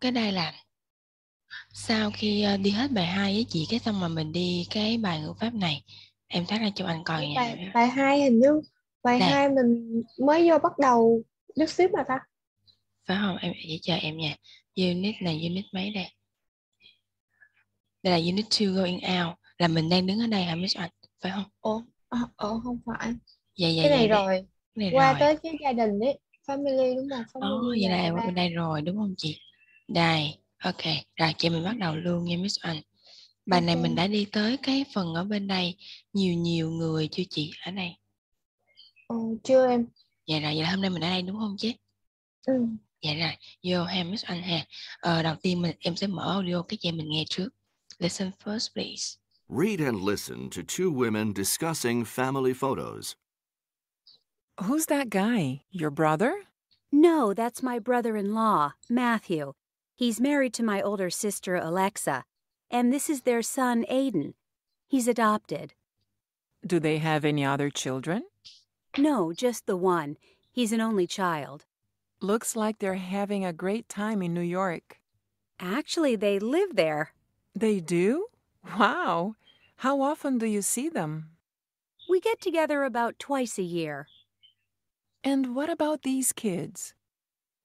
cái đây là sau khi ờ, đi hết bài 2 với chị cái xong mà mình đi cái bài ngữ pháp này em thấy ra cho anh coi nha. Bài bài hai hình như bài Đây. hai mình mới vô bắt đầu nước ship mà ta. Phải không? Em chỉ chờ em nha. Unit này unit mấy đây? Đây là unit 2 going out. Là mình đang đứng ở đây hả Miss Anh phải không? Ủa ờ ờ, không phải. Dạ dạ cái này dạ, rồi. Cái này qua rồi. tới cái gia đình ấy family đúng không? Ồ, family vậy là em ở bên đây rồi đúng không chị đây ok rồi chị mình bắt đầu luôn nha Miss Anh bài này mình đã đi tới cái phần ở bên đây nhiều nhiều người chưa chị ở đây Ờ, chưa em dạ rồi vậy là hôm nay mình ở đây đúng không chứ ừ. dạ rồi vô ha Miss Anh ha ờ, đầu tiên mình em sẽ mở audio cái chị mình nghe trước listen first please Read and listen to two women discussing family photos. Who's that guy? Your brother? No, that's my brother in law, Matthew. He's married to my older sister, Alexa. And this is their son, Aiden. He's adopted. Do they have any other children? No, just the one. He's an only child. Looks like they're having a great time in New York. Actually, they live there. They do? Wow! How often do you see them? We get together about twice a year. And what about these kids?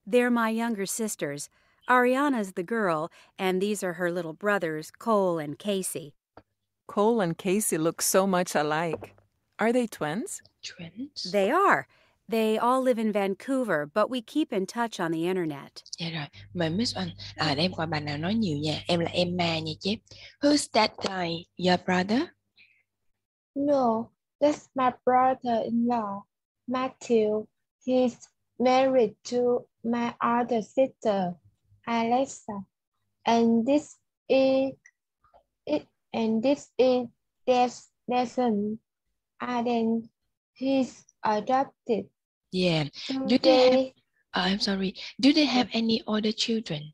They're my younger sisters. Ariana's the girl, and these are her little brothers, Cole and Casey. Cole and Casey look so much alike. Are they twins? Twins They are. They all live in Vancouver, but we keep in touch on the internet. dạ rồi mời Miss Anh à để em coi bài nào nói nhiều nha em là Emma nha chép who's that guy your brother no that's my brother-in-law Matthew he's married to my other sister Alexa. And this is it and this is their their son Aden he's adopted. Yeah. Do Do they have- they- uh, I'm sorry. Do they have any other children?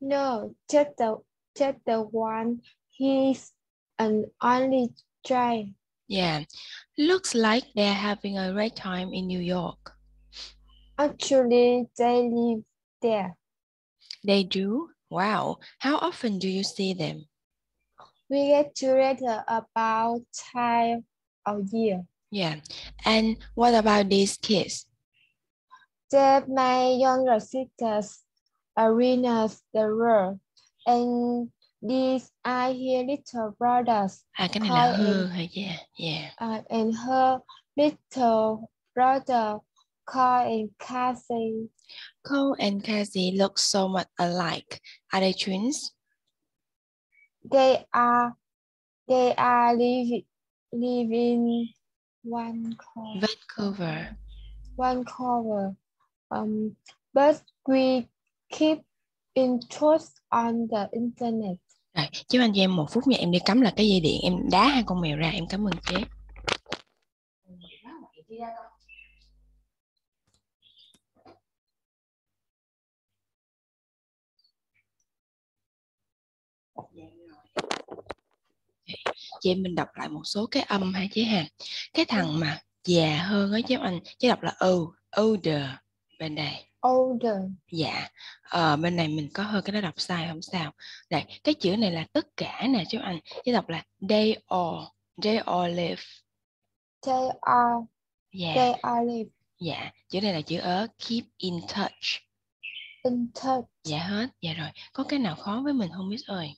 No, just the just the one. He's an only child. yeah. Looks like they're having a great time in New York. Actually, they live there. They do? Wow. How often do you see them? We get together about time a year. yeah. And what about these kids? They're my younger sisters, Arena's the girl, and these are her little brothers, à cái này là Hi, hư em. hả yeah yeah. uh, and her little brother, Carl and Cassie. Cole and Cassie look so much alike are they twins They are they are living live in one co- Vancouver one cover. Um, but we keep in touch on the internet. Rồi, chứ anh cho em một phút nha, em đi cắm là cái dây điện, em đá hai con mèo ra, em cảm ơn chế. Chị em mình đọc lại một số cái âm ha chế hàng. Cái thằng mà già hơn á chứ anh, chế đọc là o, older bên đây. Older. Dạ, ờ, bên này mình có hơi cái đó đọc sai không sao. Đây, cái chữ này là tất cả nè chú anh, chứ đọc là they all, they all live. They are Dạ, they are live dạ, chữ này là chữ ớ, keep in touch. in touch. Dạ hết, dạ rồi. Có cái nào khó với mình không Miss ơi?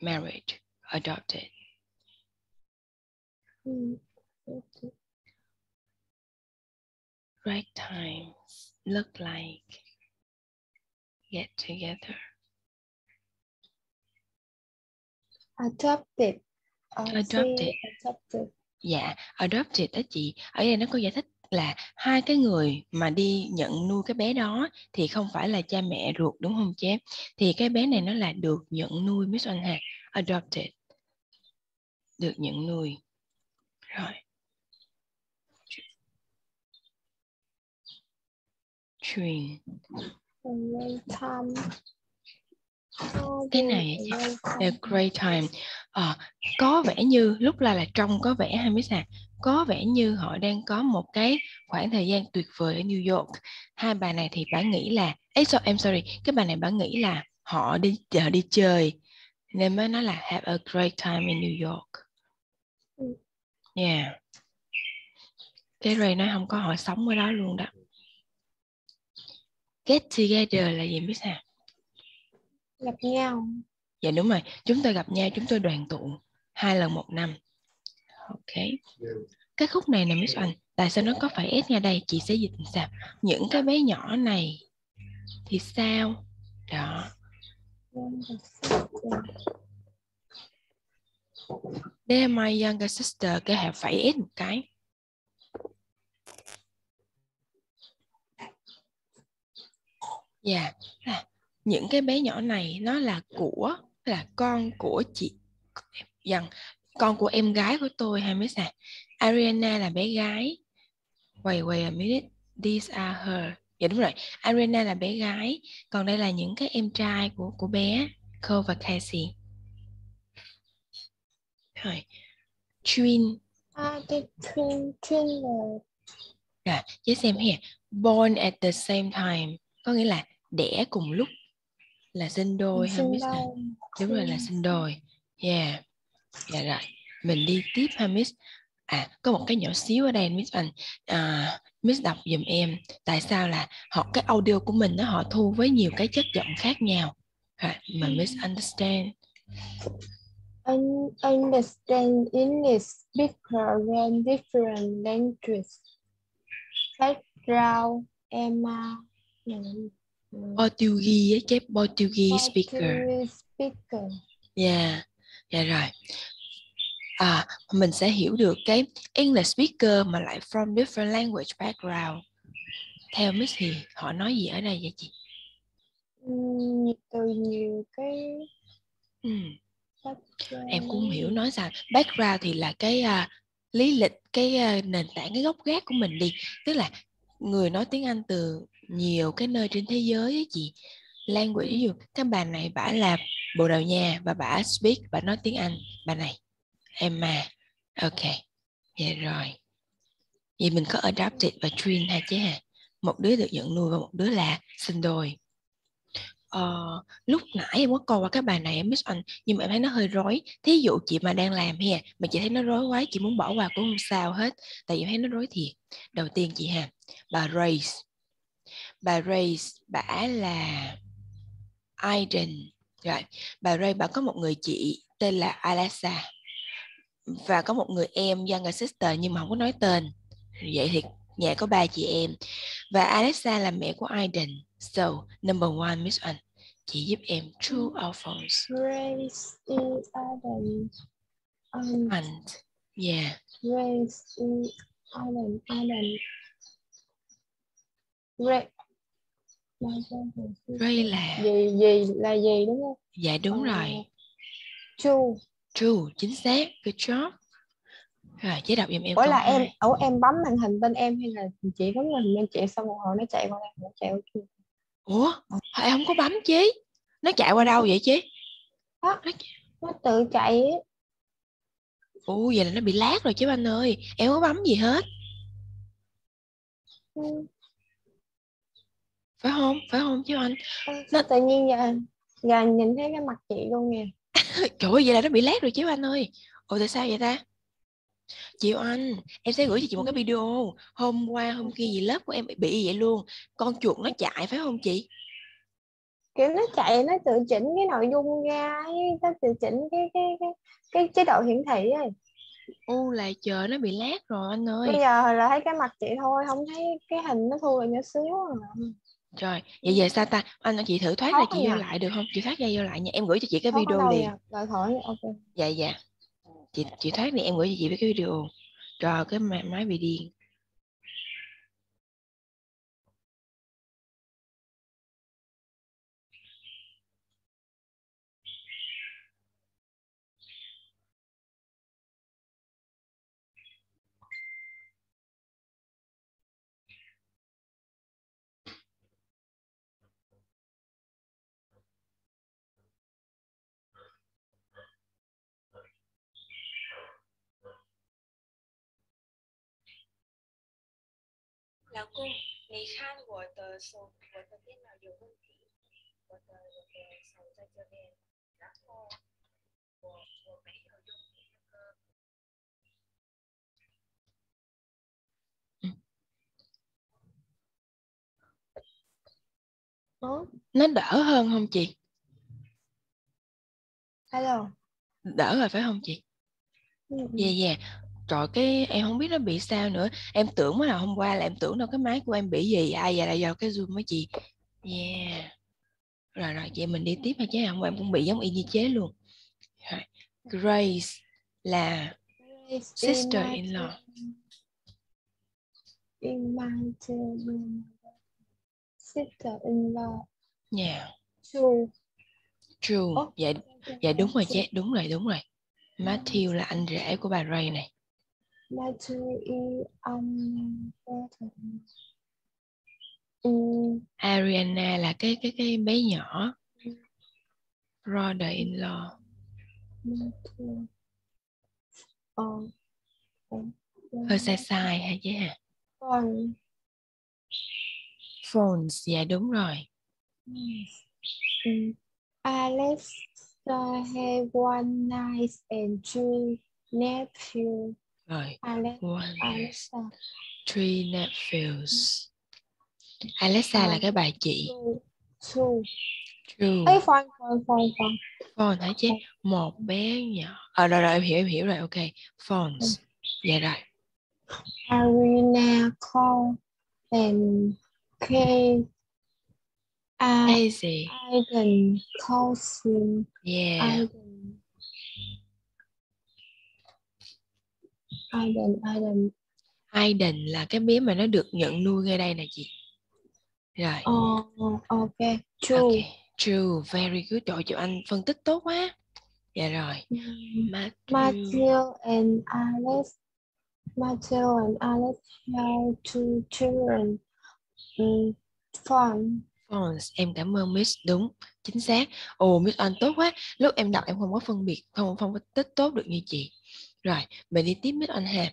Married, adopted. Mm. Right times, look like, get together. Adopted. Uh, Adopted. Adopted. Dạ, adopted đó chị. Ở đây nó có giải thích là hai cái người mà đi nhận nuôi cái bé đó thì không phải là cha mẹ ruột đúng không chị? Thì cái bé này nó là được nhận nuôi Miss Anh Hà. Adopted. Được nhận nuôi. Rồi. Truyền. Time. Cái này the great time. à, có vẻ như lúc là là trong có vẻ hay biết sao? có vẻ như họ đang có một cái khoảng thời gian tuyệt vời ở New York hai bà này thì bà nghĩ là ấy so, em sorry cái bà này bà nghĩ là họ đi họ đi chơi nên mới nói là have a great time in New York yeah cái Ray nói không có họ sống ở đó luôn đó. Get together là gì biết sao? Gặp nhau. Dạ đúng rồi. Chúng tôi gặp nhau chúng tôi đoàn tụ hai lần một năm. Ok. Cái khúc này nè Miss Anh tại sao nó có phải S ngay đây chị sẽ dịch sao? Những cái bé nhỏ này thì sao? Đó They're my younger sister cái hẹp phải ít một cái. Dạ là những cái bé nhỏ này nó là của, là con của chị, dần, con của em gái của tôi hay mấy sao à? Ariana là bé gái. Wait wait a minute, these are her. Dạ đúng rồi, Ariana là bé gái. Còn đây là những cái em trai của của bé Cole và Casey rồi Twin à cái twin twin là Rồi, chứ xem here. Born at the same time. Có nghĩa là đẻ cùng lúc. Là sinh đôi sinh miss đôi Đúng rồi là sinh đôi. Yeah. Dạ rồi. Mình đi tiếp ha Miss. À, có một cái nhỏ xíu ở đây Miss Anh. À, Miss đọc giùm em. Tại sao là họ cái audio của mình nó họ thu với nhiều cái chất giọng khác nhau. Rồi, mà Miss understand. Un- understand English speaker learn different languages. Background Emma Portuguese á, chép Portuguese speaker. Portuguese speaker. Dạ, dạ rồi. À, mình sẽ hiểu được cái English speaker mà lại from different language background. Theo Miss thì họ nói gì ở đây vậy chị? Ừm, từ nhiều cái Ừ em cũng không hiểu nói sao. Background thì là cái uh, lý lịch, cái uh, nền tảng, cái gốc gác của mình đi. Tức là người nói tiếng Anh từ nhiều cái nơi trên thế giới ấy chị. lan quỷ ví dụ các bà này bả là Bồ Đào Nha và bả speak, bả nói tiếng Anh. Bà này, em mà Ok, vậy rồi. Vậy mình có adopted và twin hai chứ hả Một đứa được nhận nuôi và một đứa là sinh đôi uh, lúc nãy em có coi qua cái bài này em Miss Anh nhưng mà em thấy nó hơi rối. Thí dụ chị mà đang làm hè mà chị thấy nó rối quá chị muốn bỏ qua cũng không sao hết. Tại vì em thấy nó rối thiệt. Đầu tiên chị hà bà Race. Bà Race bả là Aiden. Rồi, bà Ray bà có một người chị tên là Alessa và có một người em younger sister nhưng mà không có nói tên vậy thì nhà có ba chị em và Alexa là mẹ của Aiden so number one Miss Anh chị giúp em true or false Grace is Adam. Um, and yeah Grace is Adam. Adam. Grace. Ray là gì gì là gì đúng không? dạ đúng Ờ, rồi Chu. true chính xác good job rồi chế đọc giùm em Ủa là em, ủa em bấm màn hình bên em hay là chị bấm màn hình bên chị xong một hồi nó chạy qua đây nó chạy kia. Ủa? Em không có bấm chứ nó chạy qua đâu vậy chứ Đó, Nó- tự chạy ồ vậy là nó bị lát rồi chứ anh ơi. Em không có bấm gì hết. Ừ, phải không? Phải không chứ anh? Ờ, Nó- tự nhiên giờ giờ nhìn thấy cái mặt chị luôn nè. Trời ơi, vậy là nó bị lát rồi chứ anh ơi. Ồ tại sao vậy ta? Chị Anh, em sẽ gửi cho chị một cái video. Hôm qua, hôm kia gì lớp của em bị- bị vậy luôn. Con chuột nó chạy phải không chị? kiểu nó chạy nó tự chỉnh cái nội dung ra nó tự chỉnh cái cái cái cái chế độ hiển thị ấy Ô là trời nó bị lát rồi anh ơi. bây giờ là thấy cái mặt chị thôi không thấy cái hình nó thu lại nhỏ xíu à. Trời, vậy giờ sao ta? Anh chị thử thoát ra chị vô nha. lại được không? Chị thoát ra vô lại nha. Em gửi cho chị cái Thoát video liền. nha? Đợi khỏi ok Dạ dạ. Chị chị thoát này em gửi cho chị với cái video. Trời cái máy bị điên. 老公，你看我的手，我的电脑有问题，我的我的手在这边，然后我我没有用那个。 Ủa? nó đỡ hơn không chị Hello. đỡ rồi phải không chị Ừ, ừ. yeah yeah trời cái em không biết nó bị sao nữa em tưởng mới là hôm qua là em tưởng đâu cái máy của em bị gì ai vậy là do cái zoom mấy chị yeah rồi rồi vậy mình đi tiếp ha chứ hôm qua em cũng bị giống y như chế luôn rồi. Grace là Grace sister my in my children. Sister in law. yeah True. true Ủa? dạ dạ đúng rồi chế đúng rồi đúng rồi Matthew là anh rể của bà Ray này Matthew is um ừ, Ariana là cái cái cái bé nhỏ brother in law hơi sai sai ha chứ hả phones dạ đúng rồi Ừ. Alex have one nice and two nephew. Rồi Alex, one Alexa. three nephews Alexa là cái bà chị. Two. true Ê, phone, phone, phone, phone. phone hả chứ một bé nhỏ ờ rồi rồi em hiểu em hiểu rồi ok phones dạ rồi Arena call and. Uh, Daisy Aiden cousin. yeah Aiden. Aiden, Aiden. Aiden là cái bé mà nó được nhận nuôi ngay đây nè chị rồi Oh, okay. True. ok true very good trời chị anh phân tích tốt quá dạ rồi Mm. Matthew Matthew and Alex. Matthew and Alex have two children. Mm, fun. Em cảm ơn Miss đúng chính xác ồ Miss Anh tốt quá lúc em đọc em không có phân biệt không không phân tích tốt được như chị rồi mình đi tiếp Miss Anh ha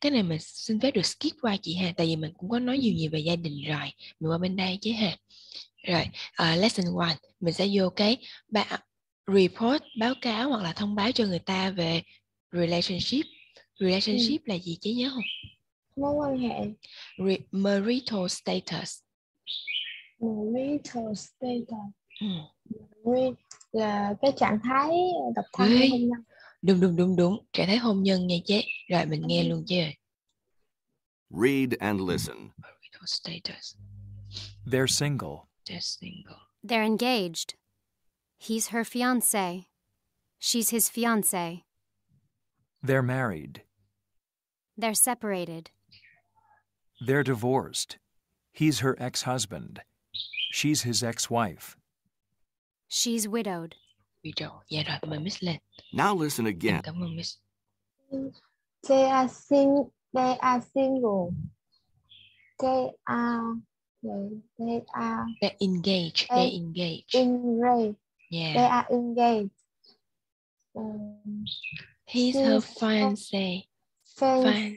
cái này mình xin phép được skip qua chị ha tại vì mình cũng có nói nhiều nhiều về gia đình rồi mình qua bên đây chứ ha rồi ờ, lesson one mình sẽ vô cái ba, report báo cáo hoặc là thông báo cho người ta về relationship relationship là gì chứ nhớ không Mối quan hệ. Re- marital status Marital status. ừ. Là cái trạng thái độc thân hay hôn nhân. Đúng đúng đúng đúng trạng thái hôn nhân nha chế rồi mình nghe luôn chứ Read and listen. marital status They're single. just single They're engaged. He's her fiance. She's his fiance. They're married. They're separated. They're divorced. He's her ex husband. She's his ex wife. She's widowed. Widow dạ rồi mời miss lên Now listen em again. cảm ơn miss They are sing they are single. They are they are they're engaged Ê. they're engaged engaged. yeah They are engaged. Um, he's her she's- fiance fiance,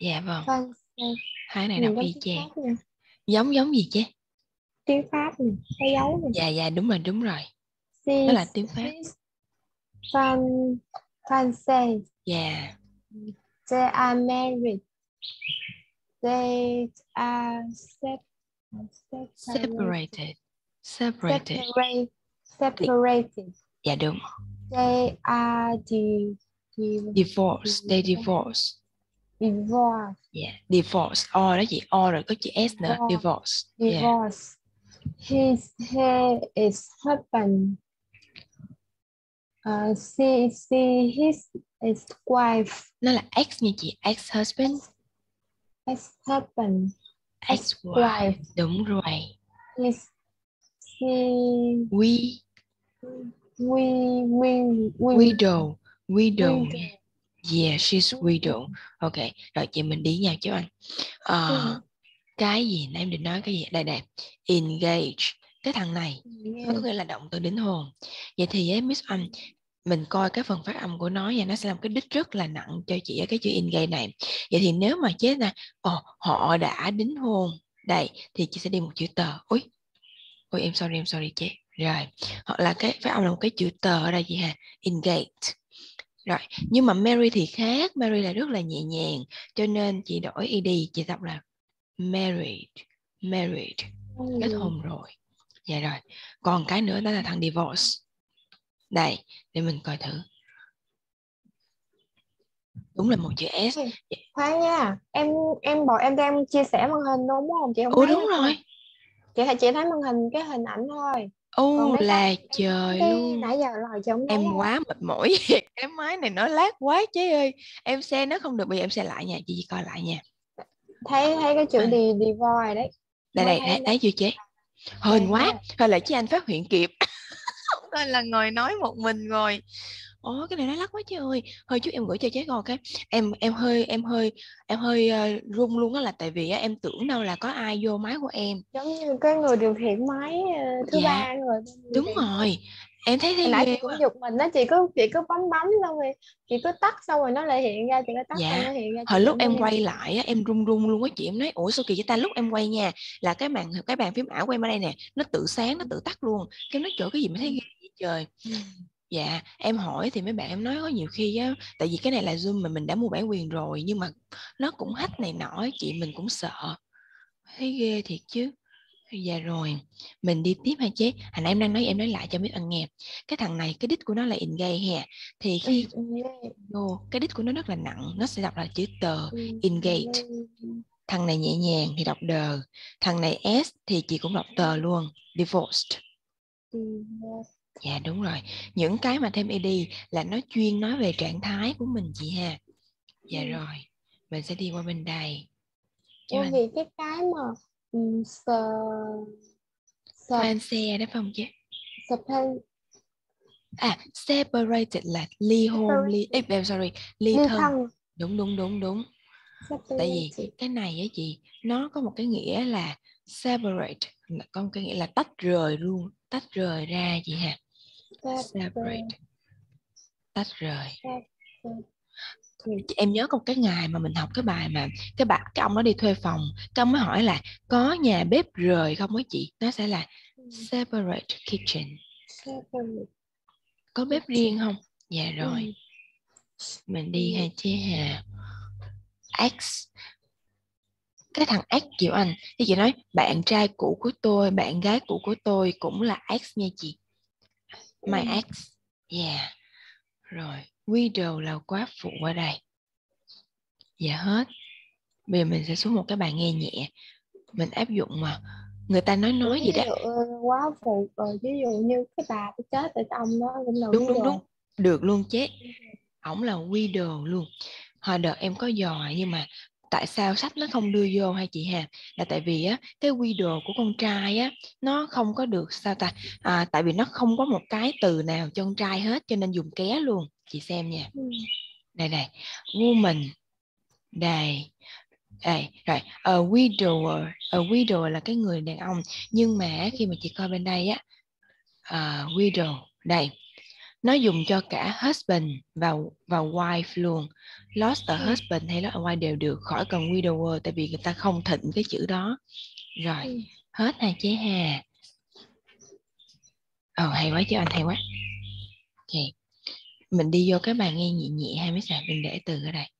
dạ vâng fiance. hai này đọc y chang giống giống gì chứ tiếng Pháp nè, cái dấu nè. dạ dạ đúng rồi đúng rồi đó là tiếng Pháp fan, fiance. dạ They are married. They are sep separated separated Separate, separated. dạ đúng They are the divorce they divorce divorce. yeah divorce o đó chị o rồi có chữ s nữa O. divorce yeah Divorce. His hair is husband. Uh, she, she, his is wife, nó là ex nha chị ex husband ex husband, ex wife đúng rồi. His, she, we. we, we, we, widow. Widow. Yeah she's widow. Ok rồi chị mình đi nha chú anh. Ừ. cái gì? Nãy em định nói cái gì? Đây đây engage cái thằng này có nghĩa là động từ đính hôn vậy thì với Miss Anh mình coi cái phần phát âm của nó và nó sẽ làm cái đích rất là nặng cho chị ở cái chữ engage này. Vậy thì nếu mà chết là ồ họ đã đính hôn đây thì chị sẽ đi một chữ tờ ui ôi em sorry em sorry chị. Rồi hoặc là cái phát âm là một cái chữ tờ ở đây chị hà engage rồi nhưng mà Mary thì khác Mary là rất là nhẹ nhàng cho nên chị đổi ed chị đọc là married married kết Ừ. hôn rồi dạ rồi. Còn cái nữa đó là thằng divorce. Đây để mình coi thử. Đúng là một chữ s. Khoan nha. Em em bọn em đang chia sẻ màn hình đúng không? Chị không Ủa, đúng rồi. Chị thấy chị thấy màn hình cái hình ảnh thôi. Ô là trời luôn. nãy giờ rồi chống em quá mệt mỏi. Cái máy này nó lát quá chứ ơi. Em xe nó không được bây giờ em xe lại nha. Chị coi lại nha. Thấy thấy cái chữ đi đi voi đấy. Đây Nói đây đấy chưa chế hên quá thôi là chứ anh phát hiện kịp. Không thôi là ngồi nói một mình rồi ồ cái này nó lắc quá chứ ơi. Hơi chút em gửi cho chế coi cái. Em em hơi em hơi em hơi ờ, run luôn á là tại vì á, em tưởng đâu là có ai vô máy của em. Giống như cái người điều khiển máy ờ, thứ Dạ. ba người đúng rồi em thấy thấy nãy chị cũng giục mình đó chị cứ chị cứ bấm bấm xong rồi chị cứ tắt xong rồi nó lại hiện ra chị cứ tắt Dạ. xong nó hiện ra hồi lúc em quay lại á, em run run luôn á chị em nói ủa sao kỳ vậy ta? Lúc em quay nha là cái màn cái bàn phím ảo của em ở đây nè nó tự sáng nó tự tắt luôn. Cái nói chỗ cái gì mà thấy ghê vậy trời? Dạ em hỏi thì mấy bạn em nói có nhiều khi á tại vì cái này là zoom mà mình đã mua bản quyền rồi nhưng mà nó cũng hack này nọ chị mình cũng sợ. Thấy ghê thiệt chứ dạ rồi mình đi tiếp ha chế hồi nãy em đang nói em nói lại cho mấy bạn nghe. Cái thằng này cái đích của nó là engage hè. Thì khi Ừ, vô cái đích của nó rất là nặng nó sẽ đọc là chữ tờ ừ, engage thằng này nhẹ nhàng thì đọc đờ thằng này s thì chị cũng đọc tờ luôn divorced. Ừ, dạ đúng rồi. Những cái mà thêm ed là nó chuyên nói về trạng thái của mình chị ha. Dạ Ừ. rồi mình sẽ đi qua bên đây. Cho anh. vì cái cái mà sờ sờ khoan xe đó phải không chứ. Sờ à separated là ly hôn ly Ê, em sorry ly, ly thân. thân. Đúng đúng đúng đúng. Tại vì cái này á chị nó có một cái nghĩa là separate là có một cái nghĩa là tách rời luôn tách rời ra chị ha. Separate. Tách rời. Chị- em nhớ có một cái ngày mà mình học cái bài mà cái bạn cái ông nó đi thuê phòng cái ông mới hỏi là có nhà bếp rời không á chị? Nó sẽ là separate kitchen. Separate. có bếp riêng không? Dạ rồi. Ừ. mình đi Ừ. ha chứ hà X cái thằng X chịu anh thì chị nói bạn trai cũ của tôi bạn gái cũ của tôi cũng là X nha chị. My Ừ. X. Yeah. Rồi widow là quá phụ ở đây. Dạ hết. Bây giờ mình sẽ xuống một cái bài nghe nhẹ. Mình áp dụng mà. Người ta nói nói gì đó. dụ ờ, quá phụ rồi ví dụ như cái bà tôi chết ở trong đó cũng là đúng đúng đúng. Được luôn chết. Ổng là widow luôn. Hồi đợt em có dò nhưng mà tại sao sách nó không đưa vô hay chị Hà? Là tại vì á cái widow của con trai á nó không có được sao ta? À, tại vì nó không có một cái từ nào cho con trai hết cho nên dùng ké luôn chị xem nha. Ừ. đây này woman. Đây đây rồi a widower. A widower là cái người đàn ông. Nhưng mà khi mà chị coi bên đây á à, widow. Đây nó dùng cho cả husband và và wife luôn. Lost a husband hay lost a wife đều được khỏi cần widower tại vì người ta không thịnh cái chữ đó. Rồi Ừ. hết hai chế hà. Ồ hay quá chứ anh hay quá. Ok mình đi vô cái bài nghe nhẹ nhẹ hai mấy sàn mình để từ ở đây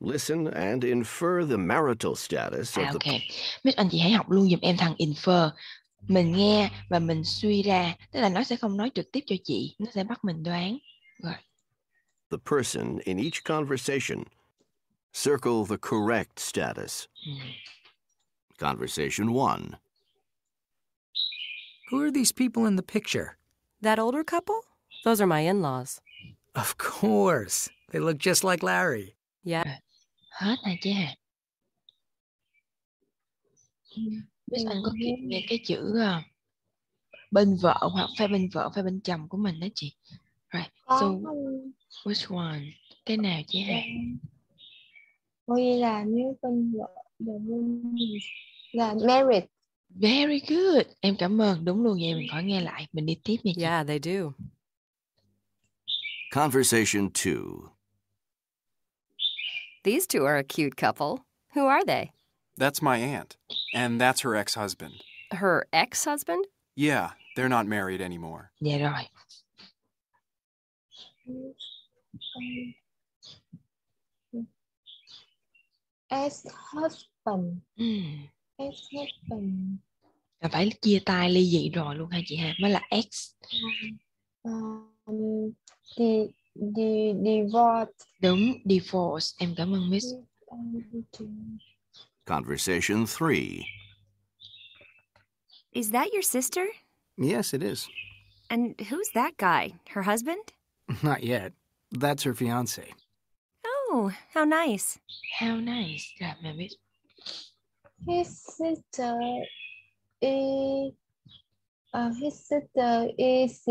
Listen and infer the marital status à of the ok Miss anh chị hãy học luôn giùm em thằng infer mình nghe và mình suy ra tức là nó sẽ không nói trực tiếp cho chị nó sẽ bắt mình đoán rồi the person in each conversation. Circle the correct status. ừ. Conversation 1. Who are these people in the picture? That older couple? Those are my in laws. Of course. They look just like Larry. Yeah. hết hai chế hà Miss anh có kịp nghe cái chữ ờ, bên vợ hoặc phe bên vợ phe bên chồng của mình đó chị rồi có so which one cái nào chế hà Ôi vậy là nếu bên vợ the woman là married very good em cảm ơn đúng luôn vậy mình khỏi nghe lại mình đi tiếp nha chị Yeah, they do. Conversation 2. These two are a cute couple. Who are they? That's my aunt, and that's her ex husband. Her ex husband? Yeah, they're not married anymore. Yeah, right. Ex husband. Ex husband. là phải chia tay ly dị rồi luôn ha chị ha. Mới là ex. Um, the the divorce. Đúng, divorce. Em cảm ơn Miss. Conversation 3. Is that your sister? Yes, it is. And who's that guy? Her husband? Not yet. That's her fiance. Oh, how nice. How nice. Rồi mẹ biết. His sister is uh, his sister is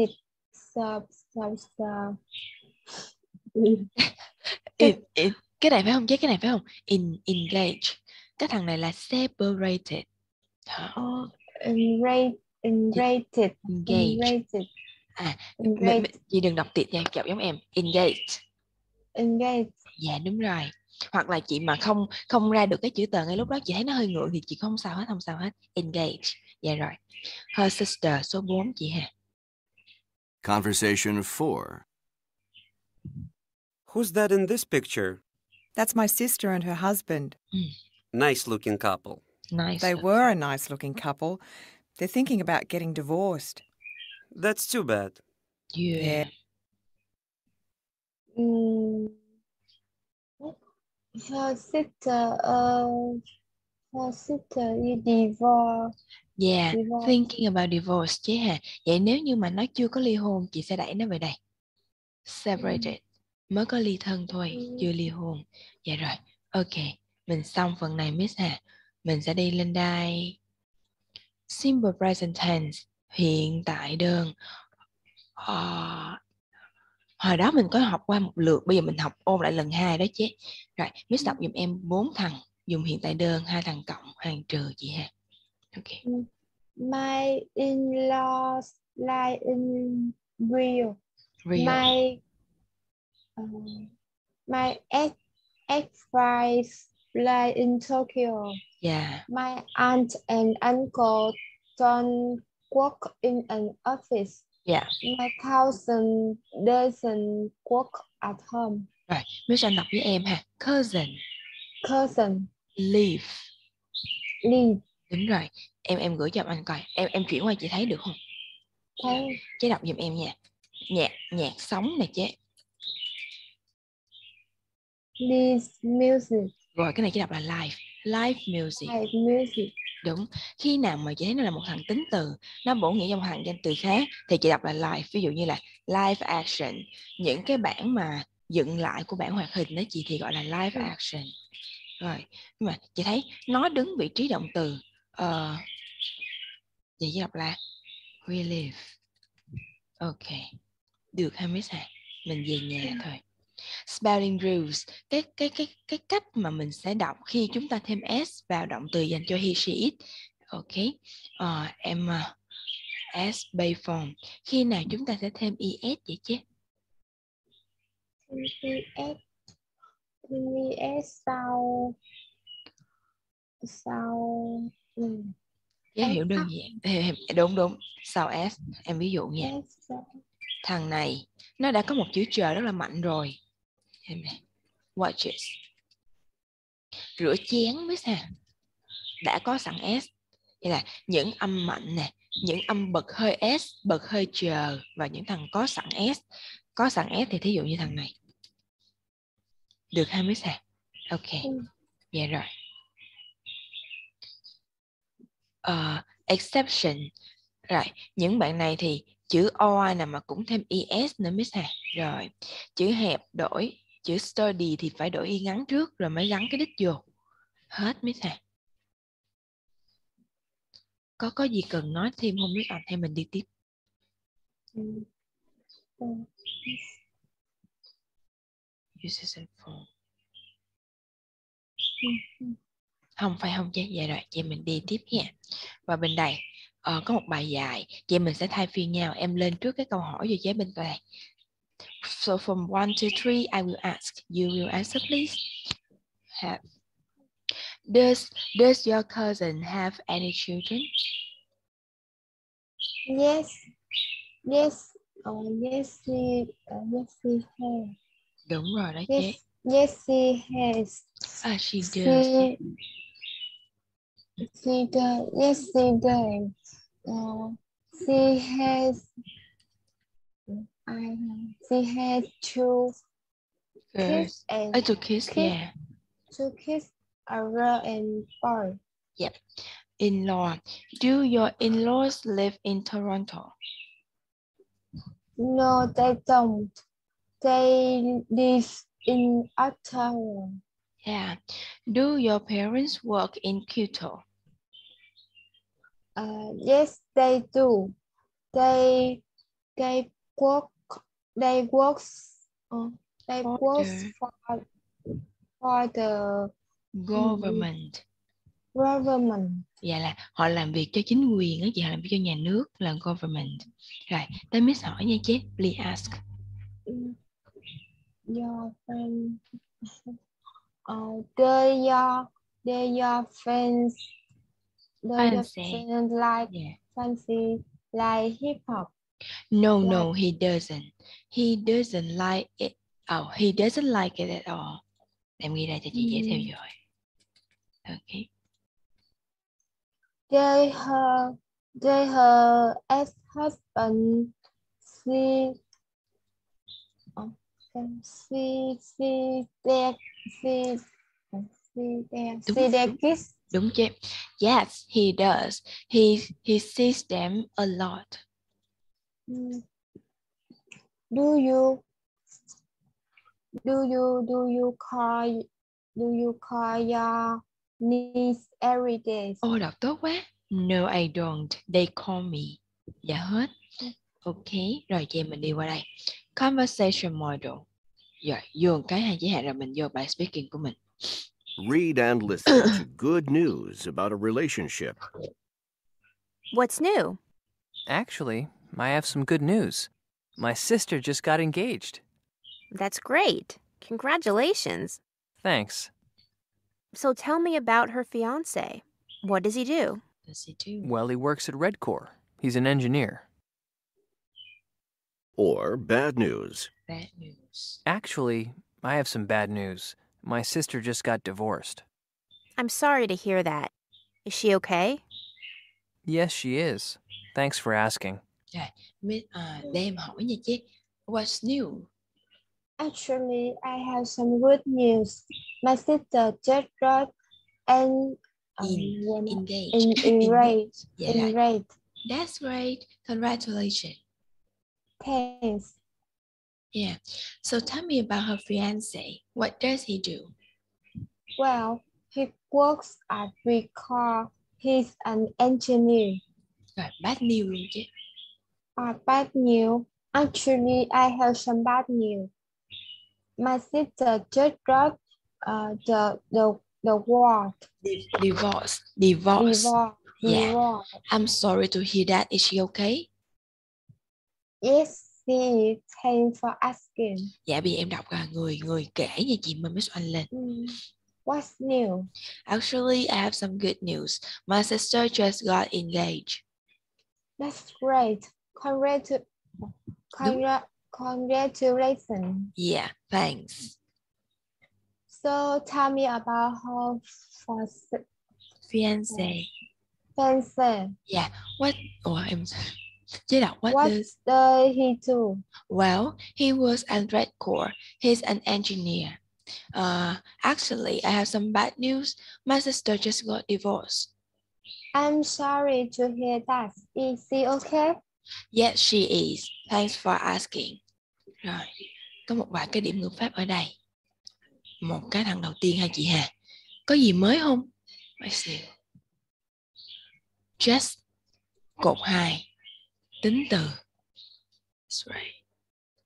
it cái này phải không chứ? Cái này phải không? In, engage. Cái thằng này là separated. Oh, enraged, enraged, Engage. enraged, À, chị đừng đọc tiệt nha, chọc giống em. Engage. engaged. Dạ đúng rồi. Hoặc là chị mà không không ra được cái chữ tờ ngay lúc đó chị thấy nó hơi ngượng thì chị không sao hết, không sao hết. Engage. Dạ rồi. Her sister số 4 chị ha. Conversation 4. Who's that in this picture? That's my sister and her husband. Nice looking couple. Nice. They were a nice looking couple. They're thinking about getting divorced. That's too bad. Yeah. Yeah. Mm, her sister, uh, her sister is divorced. Yeah, Divorce. thinking about divorce chứ hả? Vậy nếu như mà nó chưa có ly hôn, chị sẽ đẩy nó về đây. Separated. Mới có ly thân thôi, Ừ. chưa ly hôn. Dạ rồi, ok. Mình xong phần này Miss hà. Mình sẽ đi lên đây. Simple present tense, hiện tại đơn. Ờ, hồi đó mình có học qua một lượt, bây giờ mình học ôn lại lần hai đó chứ. Rồi, Miss đọc giùm em bốn thằng, dùng hiện tại đơn, hai thằng cộng, hàng trừ chị ha. Ok. My in-laws live in Rio. Real. My um, my ex ex wife live in Tokyo. Yeah. My aunt and uncle don't work in an office. Yeah. My cousin doesn't work at home. Rồi, Miss Anh đọc với em ha. Cousin, Cousin live. live. Đúng rồi. Em em gửi cho anh coi. Em em chuyển qua chị thấy được không? Thấy Chế đọc giùm em nha. Nhạc nhạc sống nè chế. live music. Rồi cái này chế đọc là live. Live music. Live music. Đúng. Khi nào mà chị thấy nó là một thằng tính từ, nó bổ nghĩa trong thằng danh từ khác thì chị đọc là live. Ví dụ như là live action. Những cái bản mà dựng lại của bản hoạt hình đó chị thì gọi là live Ừ. action. Rồi, nhưng mà chị thấy nó đứng vị trí động từ. Ờ, vậy chị đọc là relive. Ok. Được ha Miss à? Mình về nhà thôi. Spelling rules, cái cái cái cái cách mà mình sẽ đọc khi chúng ta thêm s vào động từ dành cho he she it. Ok. Ờ, em uh, s bay form. Khi nào chúng ta sẽ thêm es vậy chứ? VS VS sau sau ừ. S hiệu đơn giản. Đúng đúng. Sau s, em ví dụ nha. Thằng này nó đã có một chữ chờ rất là mạnh rồi. Em này. Watches. Rửa chén biết sao? Đã có sẵn s. Vậy là những âm mạnh nè, những âm bật hơi s, bật hơi chờ và những thằng có sẵn s. Có sẵn s thì thí dụ như thằng này. Được hai biết sao? Ok. Ừ. Dạ rồi uh, exception. Rồi, những bạn này thì chữ OI nào mà cũng thêm ES nữa miss hà. Rồi, chữ hẹp đổi, chữ study thì phải đổi y ngắn trước rồi mới gắn cái đích vô. Hết miss hà. Có có gì cần nói thêm không biết anh hay mình đi tiếp? Uses and form. Không phải không chứ. Dạ rồi, chị mình đi tiếp nha. Và bên đây ờ, có một bài dài. Chị mình sẽ thay phiên nhau. Em lên trước cái câu hỏi rồi chế bên đây. So from one to three, I will ask. You will answer, please. Have. Does Does your cousin have any children? Yes. Yes. Uh, yes, she, uh, yes, she has. Đúng rồi đó chị. Yes, yes, she has. Ah, she does. She, she does. Yes, she does. Uh, she has. I she has two kids and Uh, two kids, kid- yeah. two kids, a girl and boy. Yep. In-law. Do your in-laws live in Toronto? No, they don't. They live in Ottawa. Yeah. Do your parents work in Kyoto? Uh, yes, they do. They they work. They work. Uh, they For work the- for for the Government. government. Dạ là họ làm việc cho chính quyền á, chị họ làm việc cho nhà nước là government. Rồi, tới Miss hỏi nha chị. Please ask. Your friend. Uh, they your they your friends. Your Fancy. friends like Yeah. fancy like hip hop. No, Like- no, he doesn't. He doesn't like it. Oh, he doesn't like it at all. Em ghi ra cho chị dễ theo dõi. Okay. They her they her ex husband she she their Đúng, chứ? Yes, he does. He he sees them a lot. Mm. do you do you do you call do you call your niece every day Ô, đọc tốt quá. No, I don't. They call me. Dạ hết. Ok, rồi chị mình đi qua đây. Conversation model. Rồi, vô một cái hai giới hạn rồi mình vô bài speaking của mình. Read and listen to good news about a relationship. What's new? Actually, I have some good news. My sister just got engaged. That's great. Congratulations. Thanks. So tell me about her fiance. What does he do? Does he do? Well, he works at Redcore. He's an engineer. Or bad news. Bad news. Actually, I have some bad news. My sister just got divorced. I'm sorry to hear that. Is she okay? Yes, she is. Thanks for asking. Rồi, Miss, à, để em hỏi nha chị. What's new? Actually, I have some good news. My sister just got and um, In, when- engaged. in in rate Dạ in rồi. rate. That's great. Congratulations. Thanks. Yeah. So tell me about her fiance. What does he do? Well, he works at Recall. He's an engineer. Rồi, bad news chứ. Uh, bad news. Actually, I have some bad news. My sister just got uh, the the the word Di- Divorce. Divorce. divorce. Yeah. divorce. I'm sorry to hear that. Is she okay? Yes, is. Thanks for asking. Dạ vì em đọc là người người kể nha chị mà mới oanh lên. Mm, What's new? Actually, I have some good news. My sister just got engaged. That's great. Congratu congra congratulations. Yeah, thanks. So tell me about her first Fiance. fiance. Yeah. What? Ủa em đọc what, What does? does he do? Well, he was at Red Core. He's an engineer. Uh, actually, I have some bad news. My sister just got divorced. I'm sorry to hear that. Is he okay? Yes, she is. Thanks for asking. Rồi, có một vài cái điểm ngữ pháp ở đây. Một cái thằng đầu tiên ha chị Hà. Có gì mới không? Just cột 2 tính từ. That's right.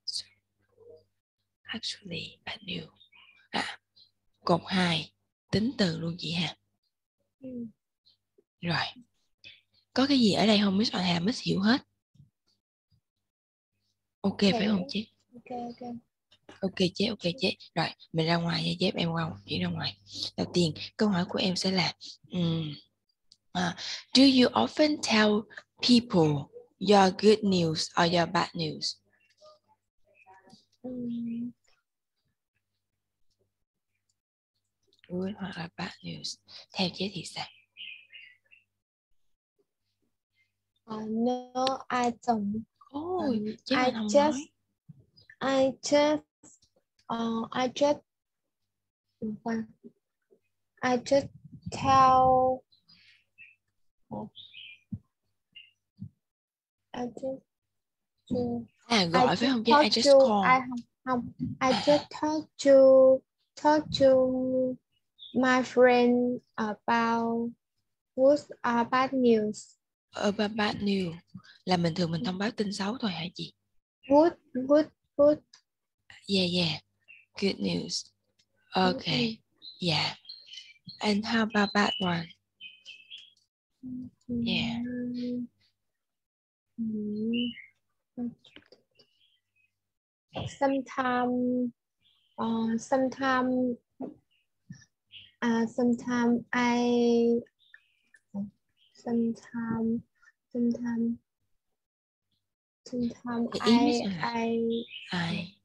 So, actually, bad news. À, cột 2 tính từ luôn chị Hà. Rồi. Có cái gì ở đây không Miss Hoàng Hà Miss hiểu hết. Ok phải không chị? ok ok Ok chế, ok chế. Rồi, mình ra ngoài nha Dép, em qua chuyển ra ngoài. Đầu tiên, câu hỏi của em sẽ là um, uh, Do you often tell people your good news or your bad news? Ừm, Good là bad news. Theo chế thì sao? ờ, no I don't Ôi, um, I just nói. I just uh, I just. I just tell I just to À, I gọi phải just không talk I just to call. I không không I just talk to talk to my friend about good or bad news. About bad news là mình thường mình thông báo tin xấu thôi hả chị? Good good good. Yeah, yeah. Good news. Okay. Yeah. And how about bad one? Yeah. Sometimes, uh, sometimes, uh, sometimes I, sometimes, sometimes, sometimes Thì ý nó I, I.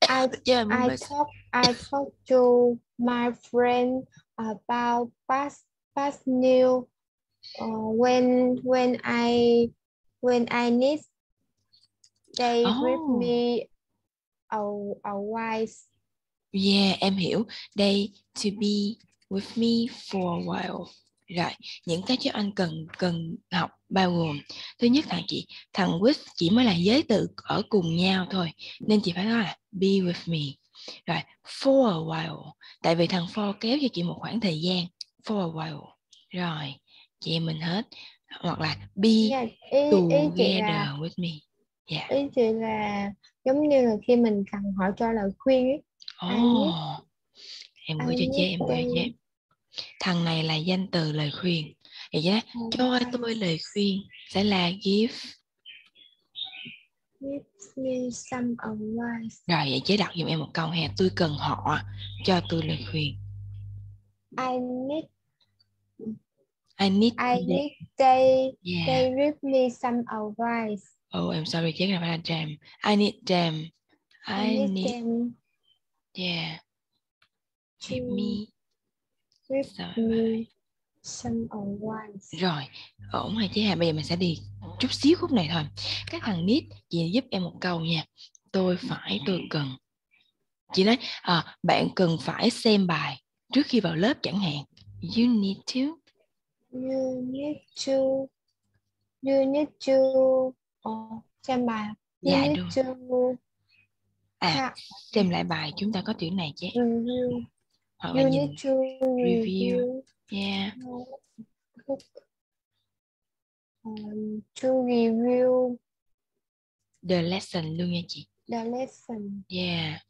I, em muốn I talk, I talk to my friend about past past news uh, when when I when I need they give Oh. me a advice. Yeah, em hiểu. They to be with me for a while. Rồi, những cái chứ anh cần cần học bao gồm thứ nhất là chị thằng with chỉ mới là giới từ ở cùng nhau thôi nên chị phải nói là be with me rồi for a while tại vì thằng for kéo cho chị một khoảng thời gian for a while rồi chị mình hết. Hoặc là be Nha, ý ý chị together là with me. Yeah ý chị là giống như là khi mình cần họ cho lời khuyên ấy. Oh em gửi cho chế em gửi cho chế thằng này là danh từ lời khuyên. Vậy chứ cho tôi lời khuyên sẽ là give. Give me some advice. rồi vậy chế đặt giùm em một câu hè tôi cần họ cho tôi lời khuyên. I need I need I need they Yeah. they give me some advice. oh I'm sorry chế là phải là them I need them I I need need them yeah. give me give some me some advice. rồi. Ổn rồi chế hà bây giờ mình sẽ đi chút xíu khúc này thôi. Các thằng need chị giúp em một câu nha. Tôi phải tôi cần. Chị nói à, bạn cần phải xem bài trước khi vào lớp chẳng hạn. You need to You need to you need to uh, xem bài. You Dạ, need to à xem lại bài chúng ta có chữ này chứ. Review. hoặc là You nhìn need to review. review. yeah. Um, to review. The lesson luôn nha chị. The lesson. yeah.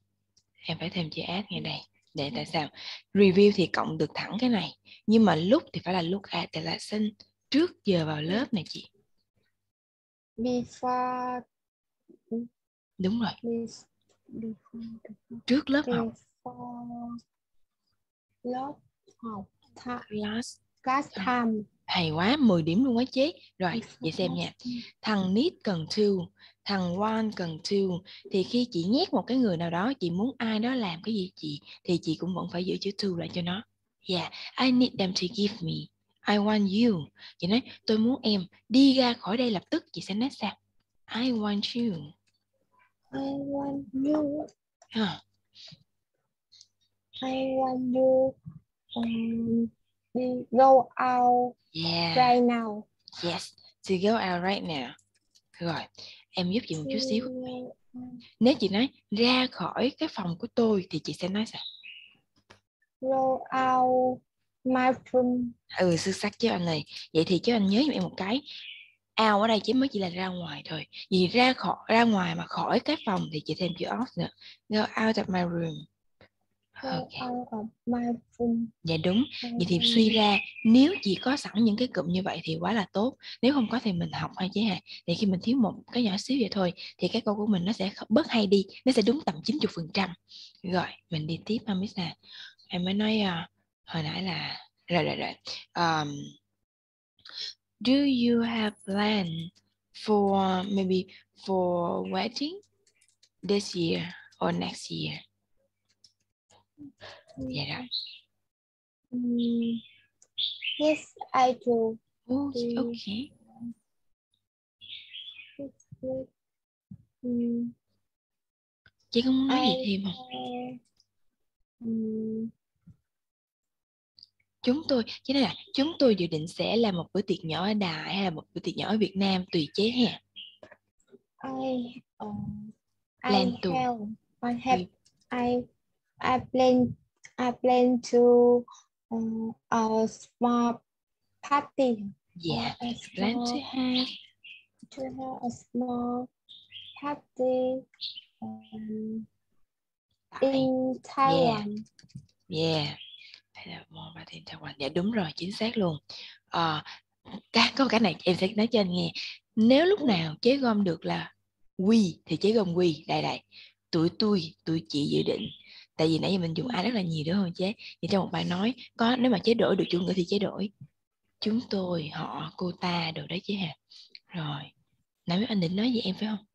Em phải thêm chữ add ngay đây để tại sao? Review thì cộng được thẳng cái này nhưng mà look thì phải là look at the lesson trước giờ vào lớp này chị. Before đúng rồi. Before before trước lớp học. before lớp học. Tha, class class time. hay quá 10 điểm luôn á chế rồi vậy xem nha. thằng need cần to thằng want cần to thì khi chị nhét một cái người nào đó chị muốn ai đó làm cái gì chị thì chị cũng vẫn phải giữ chữ to lại cho nó. Yeah I need them to give me. I want you. Chị nói tôi muốn em đi ra khỏi đây lập tức. Chị sẽ nói sao? I want you. I want you. ha I want you. Um, đi go out yeah. right now. yes to go out right now. Rồi em giúp chị một chút xíu. Nếu chị nói ra khỏi cái phòng của tôi thì chị sẽ nói sao? Go out my room. ừ xuất sắc chứ anh này vậy thì chứ anh nhớ giùm em một cái. Out ở đây chỉ mới chỉ là ra ngoài thôi. Vì ra khỏi ra ngoài mà khỏi cái phòng thì chị thêm chữ off nữa. Go out of my room My phone. Dạ đúng. Vậy thì suy ra nếu chỉ có sẵn những cái cụm như vậy thì quá là tốt. Nếu không có thì mình học thôi chứ hà. Thì khi mình thiếu một cái nhỏ xíu vậy thôi thì cái câu của mình nó sẽ bớt hay đi. Nó sẽ đúng tầm 90%. Rồi, mình đi tiếp ha Miss nè. Em mới nói à, hồi nãy là rồi rồi rồi. Um, do you have plan for maybe for wedding this year or next year? Dạ rồi. Mm, yes, I do. Oh, okay. Mm, Chị muốn nói gì thêm không? have, mm, Chúng tôi, chứ là chúng tôi dự định sẽ làm một bữa tiệc nhỏ ở Đài hay là một bữa tiệc nhỏ ở Việt Nam tùy chế ha. I um, I have I have I I plan I plan to uh, a small party. Yeah, a plan to have. to have a small party um, in Taiwan. yeah. More about in Taiwan. Dạ đúng rồi, chính xác luôn. Ờ, cái có một cái này em sẽ nói cho anh nghe. Nếu lúc nào chế gom được là we thì chế gom we, đại đại. Tụi tôi, tụi chị dự định. Tại vì nãy giờ mình dùng ai rất là nhiều đúng không chế? Thì trong một bài nói có nếu mà chế đổi được chủ ngữ thì chế đổi. Chúng tôi, họ, cô ta đồ đấy chế hả? Rồi. Nãy mấy anh định nói gì em phải không?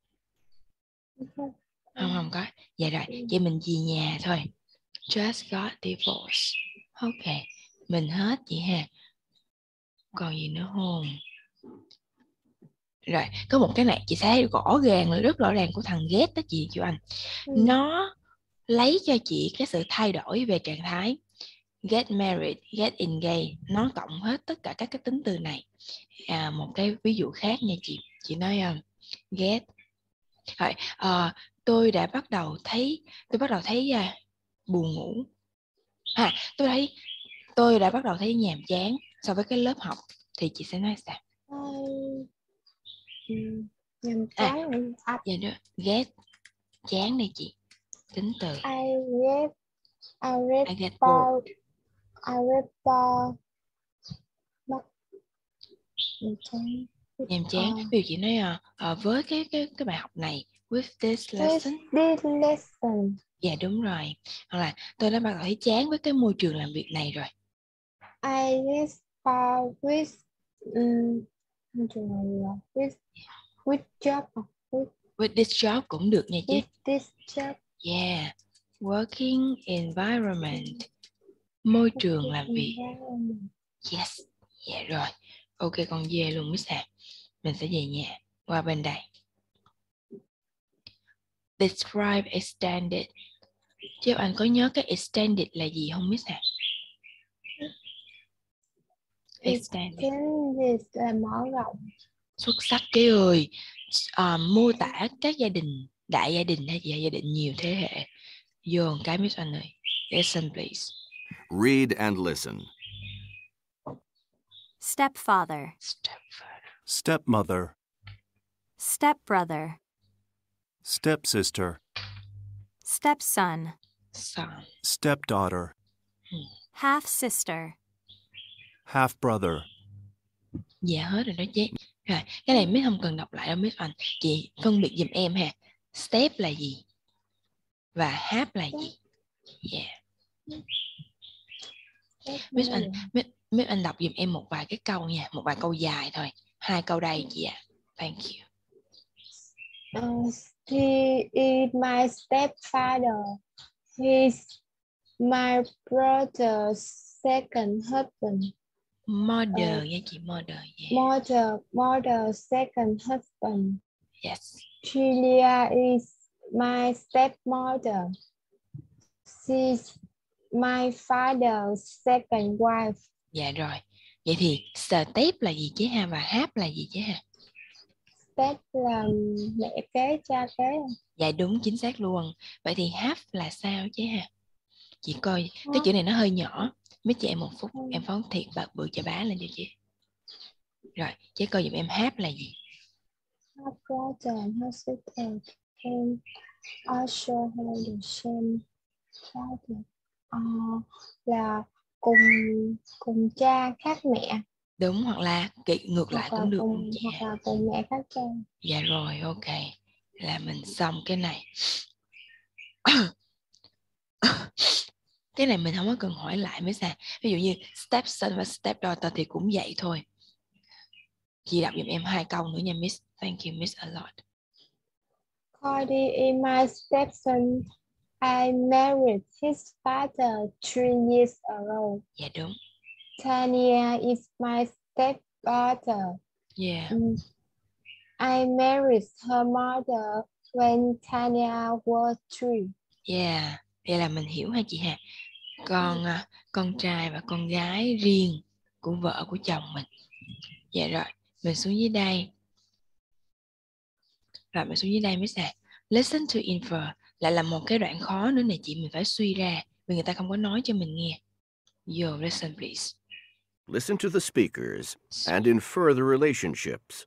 không không có dạ rồi vậy mình về nhà thôi just got divorced ok mình hết chị ha còn gì nữa không rồi có một cái này chị thấy rõ ràng là rất rõ ràng của thằng ghét đó chị cho anh Ừ. nó lấy cho chị cái sự thay đổi về trạng thái. Get married get engaged nó cộng hết tất cả các cái tính từ này. À, một cái ví dụ khác nha chị. Chị nói um, get. Rồi ờ, tôi đã bắt đầu thấy tôi bắt đầu thấy à, buồn ngủ. À tôi thấy tôi đã bắt đầu thấy nhàm chán so với cái lớp học. Thì chị sẽ nói sao? Um, nhằm À. I, dạ đó ghét chán đây chị tính từ. I read I read I get bored. I read about mất nhàm chán. ví dụ chị nói à, à, với cái cái cái bài học này with this With lesson. this lesson. Dạ đúng rồi. Hoặc là tôi đã bắt đầu thấy chán với cái môi trường làm việc này rồi. I read about with um, môi trường này là with with job à? with with this job cũng được nha chị. with this job yeah working environment môi trường làm việc. Yes, dạ rồi. Ok con về luôn Miss Hà. Mình sẽ về nhà qua bên đây. Describe extended. Chứ anh có nhớ cái extended là gì không Miss? Extended. Extended là mở rộng Xuất sắc cái ơi. À, mô tả các gia đình, đại gia đình hay gia đình nhiều thế hệ. Vô một cái Miss Anh ơi. Listen please. Read and listen. Stepfather, Stepmother, stepbrother, stepsister, stepson, Son. stepdaughter, half sister, half brother, Dạ hết rồi đó chứ. Rồi, cái này mới không cần đọc lại đâu Miss Anh. Chị phân biệt giùm em ha. Step là gì? Và half là gì? Yeah. Miss Anh, Miss, Miss Anh đọc giùm em một vài cái câu nha, một vài câu dài thôi. Hai câu đây chị ạ. Thank you. Uh, he is my stepfather. He's my brother's second husband. Mother Ờ. nha chị, mother. Yeah. Mother, mother's second husband. Yes. Julia is my stepmother. She's my father's second wife. Dạ rồi. Vậy thì step là gì chứ ha và half là gì chứ ha? Step là mẹ kế, cha kế. Dạ đúng chính xác luôn. Vậy thì half là sao chứ ha? Chị coi cái chữ này nó hơi nhỏ. Mấy chị em một phút em phóng thiệt bạc bự cho bá lên cho chị. Rồi, chị coi giùm em half là gì? Her brother and her sister came also have the same father. Ờ, là cùng cùng cha khác mẹ đúng hoặc là kỵ ngược lại hoặc là cũng được cùng chị hoặc là cùng mẹ khác cha dạ rồi ok. Là mình xong cái này. Cái này mình không có cần hỏi lại mới sao. Ví dụ như step son và step daughter thì cũng vậy thôi. Chị đọc giùm em hai câu nữa nha miss thank you miss a lot. Cody is my stepson I married his father three years ago. Dạ đúng Tanya is my stepdaughter. Yeah. Mm. I married her mother when Tanya was three. yeah. Vậy là mình hiểu ha chị Hà? Con à, con trai và con gái riêng của vợ của chồng mình. Dạ rồi mình xuống dưới đây rồi mình xuống dưới đây mới xài listen to infer lại là một cái đoạn khó nữa này chị mình phải suy ra vì người ta không có nói cho mình nghe yo listen please Listen to the speakers and infer the relationships.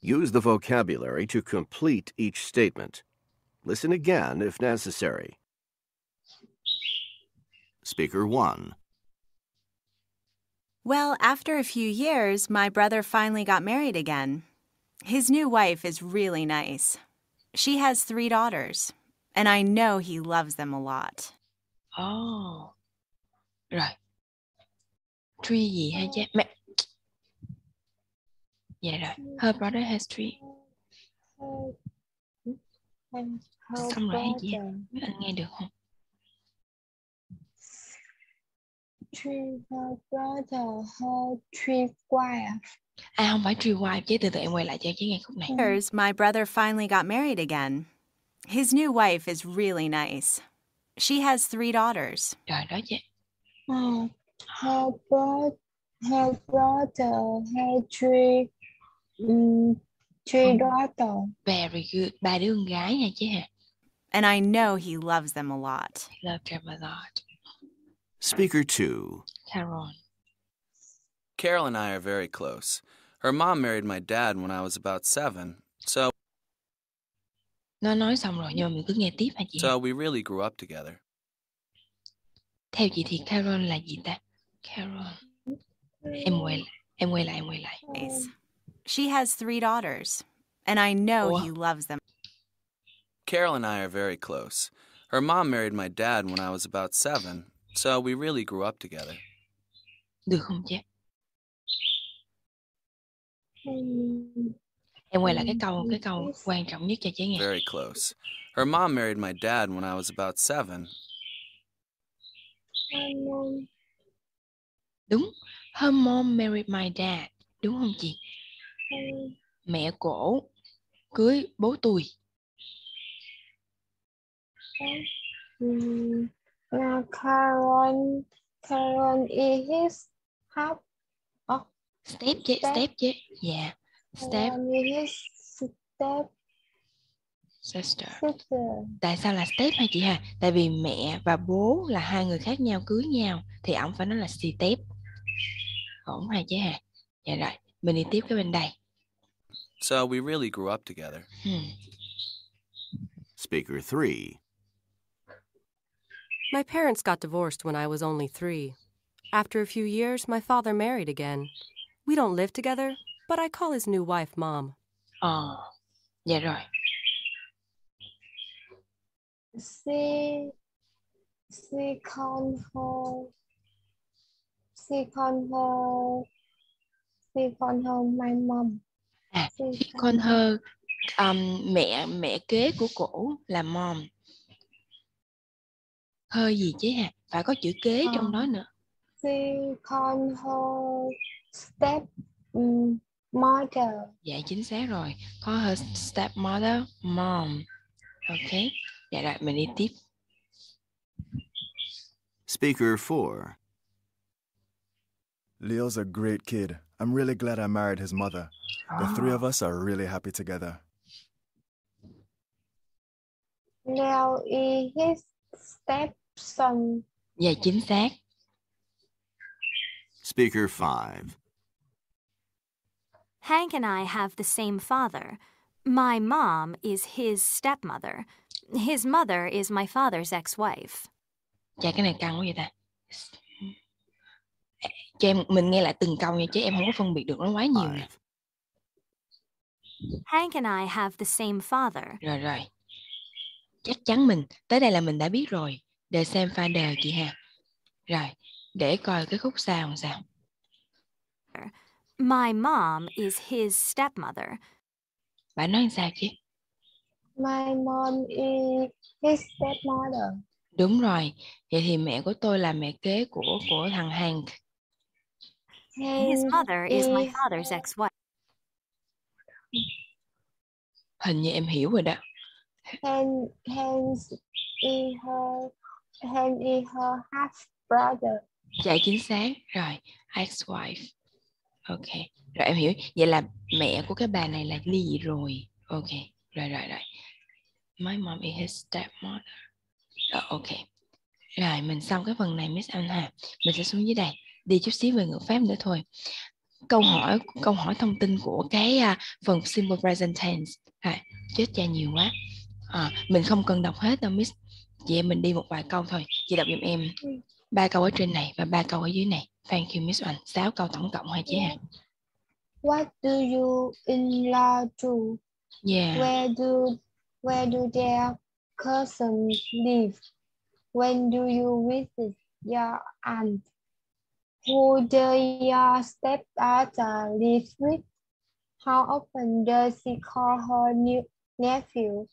Use the vocabulary to complete each statement. Listen again if necessary. Speaker 1. Well, after a few years, my brother finally got married again. His new wife is really nice. She has three daughters, and I know he loves them a lot. oh. Rồi. Tree gì ha cha mẹ. Dạ rồi. Her brother has three. And her xong rồi hả chị brother anh nghe được không? Three her brother her three wives. À không phải tree wife chứ từ từ em quay lại cho chị nghe khúc này Years, my brother finally got married again. His new wife is really nice. She has three daughters. rồi đó chứ Uh, her brother her brother had three um, three daughters. very good ba đứa con gái nha chứ hả And I know he loves them a lot. love them a lot Speaker 2. Carol Carol and I are very close. Her mom married my dad when I was about seven, so nó nói xong rồi nhưng mà mình cứ nghe tiếp hả chị so we really grew up together. theo chị thì Carol là gì ta Carol em quay lại em quay lại em quay lại She has three daughters, and I know Ủa? he loves them. Carol and I are very close. Her mom married my dad when I was about seven, so we really grew up together. được không chứ Um, em quay lại cái câu cái câu quan trọng nhất cho chị nghe Very close. Her mom married my dad when I was about seven, đúng her mom married my dad đúng không chị? Mẹ cổ cưới bố tôi. Caron Caron is half step chứ Step. step chứ dạ step step sister sister. tại sao là step hả chị hà tại vì mẹ và bố là hai người khác nhau cưới nhau thì ổng phải nói là step ổn hay chứ hà dạ rồi mình đi tiếp cái bên đây so we really grew up together. hmm. Speaker 3. My parents got divorced when I was only three. After a few years, my father married again. We don't live together, but I call his new wife Mom. ờ dạ rồi. She she called her she called her she called her my mom. à She call her um, mẹ mẹ kế của cổ là mom. Hơi gì chứ hà phải có chữ kế Ờ. trong đó nữa. she called her step mother. dạ chính xác rồi có her step mother mom ok dạ rồi mình đi tiếp Speaker 4. Leo's a great kid. I'm really glad I married his mother. The three of us are really happy together. Leo is his stepson. dạ chính xác Speaker 5. Hank and I have the same father. My mom is his stepmother. His mother is my father's ex wife. Chà cái này căng quá vậy ta. Cho em mình nghe lại từng câu nha chứ em không có phân biệt được nó quá nhiều nè. Hank and I have the same father. Rồi rồi. Chắc chắn mình tới đây là mình đã biết rồi. The same father chị Hà. Rồi, để coi cái khúc sau làm sao. My mom is his stepmother. Bạn nói sao chứ? My mom is his stepmother. Đúng rồi. Vậy thì mẹ của tôi là mẹ kế của của thằng Hank. His mother is my father's ex-wife. Hình như em hiểu rồi đó. Hank, Hank is her Hank is her half brother. Dạ chính xác. Rồi, ex-wife. Ok. Rồi em hiểu. Vậy là mẹ của cái bà này là ly dị rồi. Ok. Rồi rồi rồi. My mom is his stepmother. Rồi ok. Rồi mình xong cái phần này Miss Anh hà. Mình sẽ xuống dưới đây. Đi chút xíu về ngữ pháp nữa thôi. Câu hỏi câu hỏi thông tin của cái uh, phần simple present tense. À, chết cha nhiều quá. À, mình không cần đọc hết đâu Miss. Chị em mình đi một vài câu thôi. Chị đọc giùm em ba câu ở trên này và ba câu ở dưới này. Thank you Miss Oanh. Sáu câu tổng cộng hay chị Hà? What do you in-law do? Yeah. Where do where do their cousins live? When do you visit your aunt? Who do your stepdaughter live with? How often does she call her new nephew?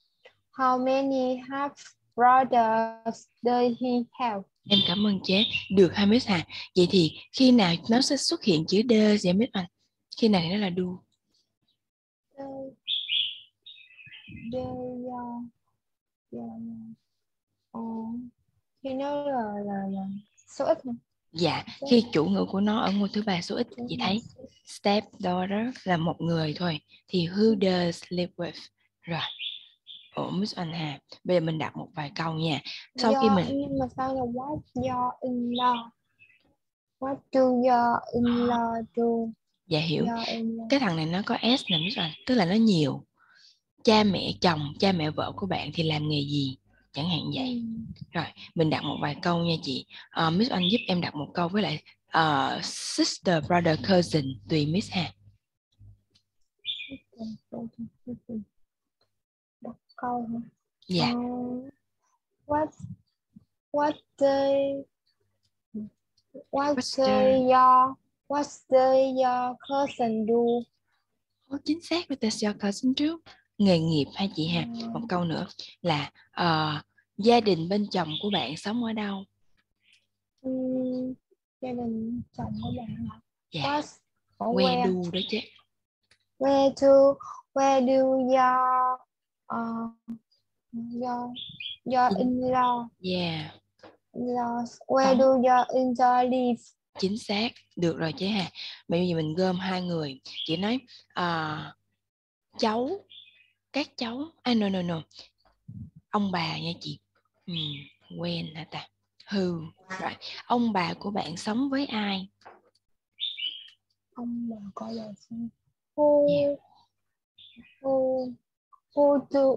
How many half brothers does he have? Em cảm ơn chế. Được hai Miss Hà. Vậy thì khi nào nó sẽ xuất hiện chữ đơ vậy Miss Oanh? Khi nào thì nó là they uh, yeah, ờ, thì nó là là là số ít thôi. Dạ, khi chủ ngữ của nó ở ngôi thứ ba số ít chị thấy step daughter là một người thôi thì who does live with rồi Ủa Miss Anh Hà bây giờ mình đặt một vài câu nha. Sau khi Do- mình nhưng mà sao là what? Your in-law? What do your in-law do? dạ hiểu. Cái thằng này nó có s nè Miss Anh. Tức là nó nhiều. Cha mẹ chồng cha mẹ vợ của bạn thì làm nghề gì? Chẳng hạn vậy. Rồi mình đặt một vài câu nha chị. Ờ, Miss Anh giúp em đặt một câu với lại ờ, sister brother cousin tùy Miss Hà câu dạ. Ờ, what what they what What's they the- your what they your cousin do? Ồ, chính xác with does your cousin do. Nghề nghiệp hay chị Hà một câu nữa là ờ, gia đình bên chồng của bạn sống ở đâu? Ừm, gia đình chồng của bạn hả? dạ. What ở where where? do đó chứ. Where do where do your uh, your your in-law yeah. In-laws. Where do your in-law live? chính xác. Được rồi chứ Hà. Bây giờ mình gom hai người. Chị nói ờ, cháu các cháu à no no no. Ông bà nha chị. Ừ, when hả ta? Who. Rồi ông bà của bạn sống với ai? Ông bà có xin. Who. Who who do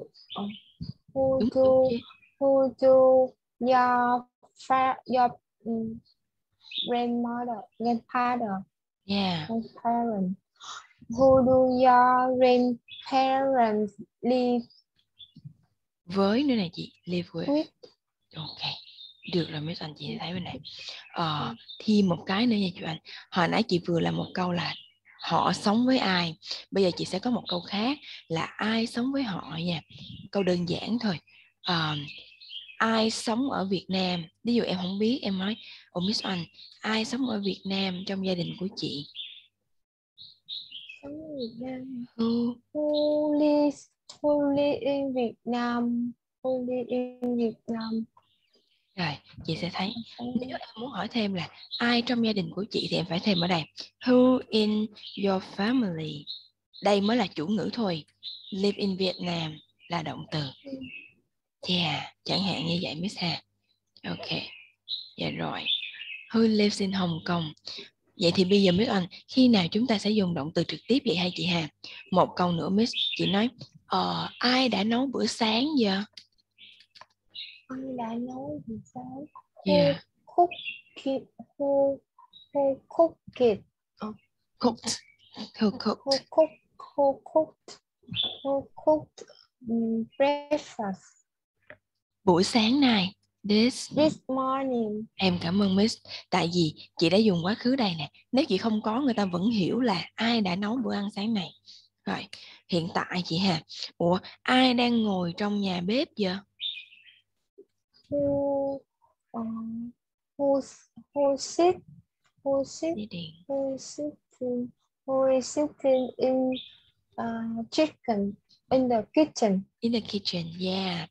who do đúng chứ. who do your fa your um, grandmother grandfather. Yeah. Grandparent who do your grandparents live với nữa này chị live with. With? ok được rồi mấy anh chị thấy bên này. Ờ, thêm một cái nữa nha chị anh. Hồi nãy chị vừa làm một câu là họ sống với ai bây giờ chị sẽ có một câu khác là ai sống với họ nha câu đơn giản thôi Ờ, ai sống ở Việt Nam ví dụ em không biết em nói Ồ Miss Anh ai sống ở Việt Nam trong gia đình của chị Sống ở Việt Nam. Who? Who lives who live in Việt Nam? Who live in Việt Nam? Rồi, chị sẽ thấy nếu em muốn hỏi thêm là ai trong gia đình của chị thì em phải thêm ở đây. Who in your family? Đây mới là chủ ngữ thôi. Live in Vietnam là động từ. Yeah chẳng hạn như vậy Miss Hà ok dạ rồi. Who lives in Hong Kong? Vậy thì bây giờ Miss Anh khi nào chúng ta sẽ dùng động từ trực tiếp vậy hay chị Hà một câu nữa Miss chị nói ờ, ai đã nấu bữa sáng giờ Ai đã nấu buổi sáng? Yeah. cook it who who cook it uh, Cooked. Who cooked? cook who cooked who cooked um, breakfast Buổi sáng này. This. this morning Em cảm ơn Miss. Tại vì chị đã dùng quá khứ đây nè. Nếu chị không có người ta vẫn hiểu là ai đã nấu bữa ăn sáng này. Rồi, hiện tại chị Hà. Ủa, ai đang ngồi trong nhà bếp giờ? Who um, who who sit who sit who sitting who is sitting in uh, chicken in the kitchen In the kitchen, yeah.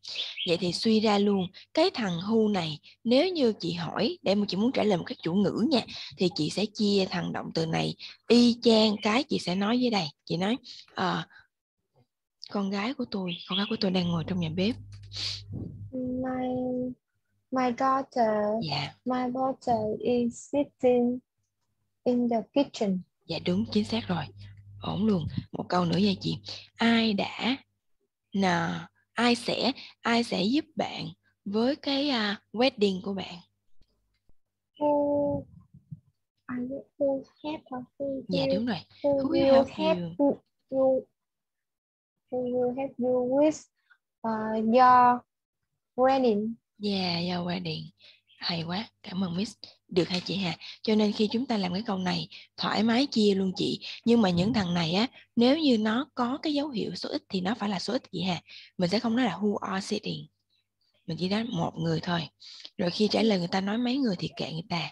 Vậy thì suy ra luôn, cái thằng who này, nếu như chị hỏi, để mà chị muốn trả lời một cách chủ ngữ nha, thì chị sẽ chia thằng động từ này y chang cái chị sẽ nói dưới đây. Chị nói, ờ, con gái của tôi, con gái của tôi đang ngồi trong nhà bếp. my my daughter Dạ, my daughter is sitting in the kitchen dạ đúng, chính xác rồi. Ổn luôn. Một câu nữa nha chị. Ai đã, nà, ai sẽ, ai sẽ giúp bạn với cái à, wedding của bạn? who who help who Dạ đúng rồi. who Who will help you? you you who you with uh, your wedding Yeah, your wedding. Hay quá, cảm ơn Miss. Được hai chị Hà. Cho nên khi chúng ta làm cái câu này, thoải mái chia luôn chị. Nhưng mà những thằng này á, nếu như nó có cái dấu hiệu số ít thì nó phải là số ít chị Hà. Mình sẽ không nói là who are sitting. Mình chỉ nói một người thôi. Rồi khi trả lời người ta nói mấy người thì kệ người ta.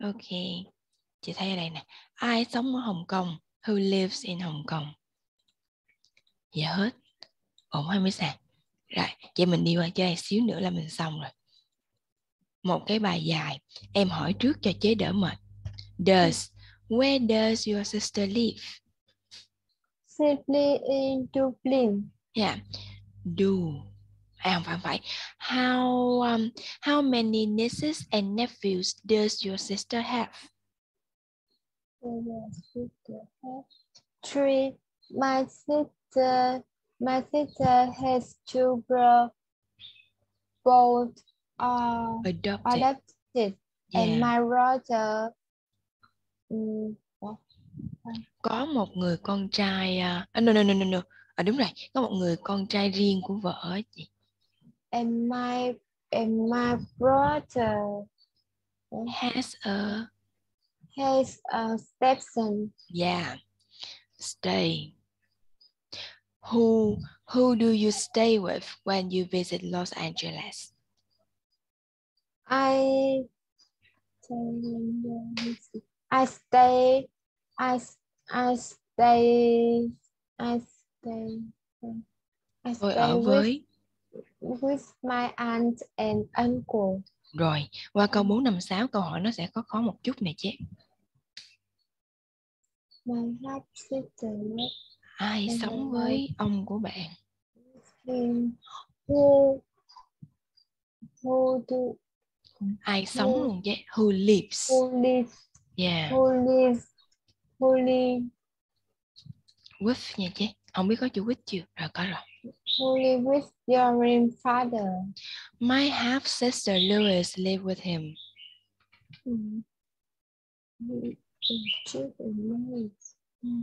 Ok. Chị thấy ở đây nè. Ai sống ở Hồng Kông? Who lives in Hồng Kông? Dạ hết. Ổn hay Miss à? Rồi, vậy mình đi qua chơi xíu nữa là mình xong rồi. Một cái bài dài, em hỏi trước cho chế đỡ mệt. Does, where does your sister live? simply in Dublin Yeah. Do. À không phải, không phải. How um, how many nieces and nephews does your sister have? Your sister has three my sister my sister has two brothers both are Adopted. adopted and Yeah. my brother mm, what? Có một người con trai à, no no no no no. À, đúng rồi, có một người con trai riêng của vợ chị. and my and my brother Has a has a stepson Yeah. Stay. Who who do you stay with when you visit Los Angeles? I I stay I I stay I stay I Tôi stay ở with, với with my aunt and uncle. rồi qua câu 4 5 6 câu hỏi nó sẽ có khó một chút này chứ. My half sister Ai Ừ, sống ừ. với ông của bạn? who who do Ai sống Who- luôn chứ? Who lives? who live Yeah. who live who live With nha chứ. Không biết có chữ with chưa? Rồi có rồi. who live with your grandfather. My half sister Louis live with him. Mm. Children. Mm.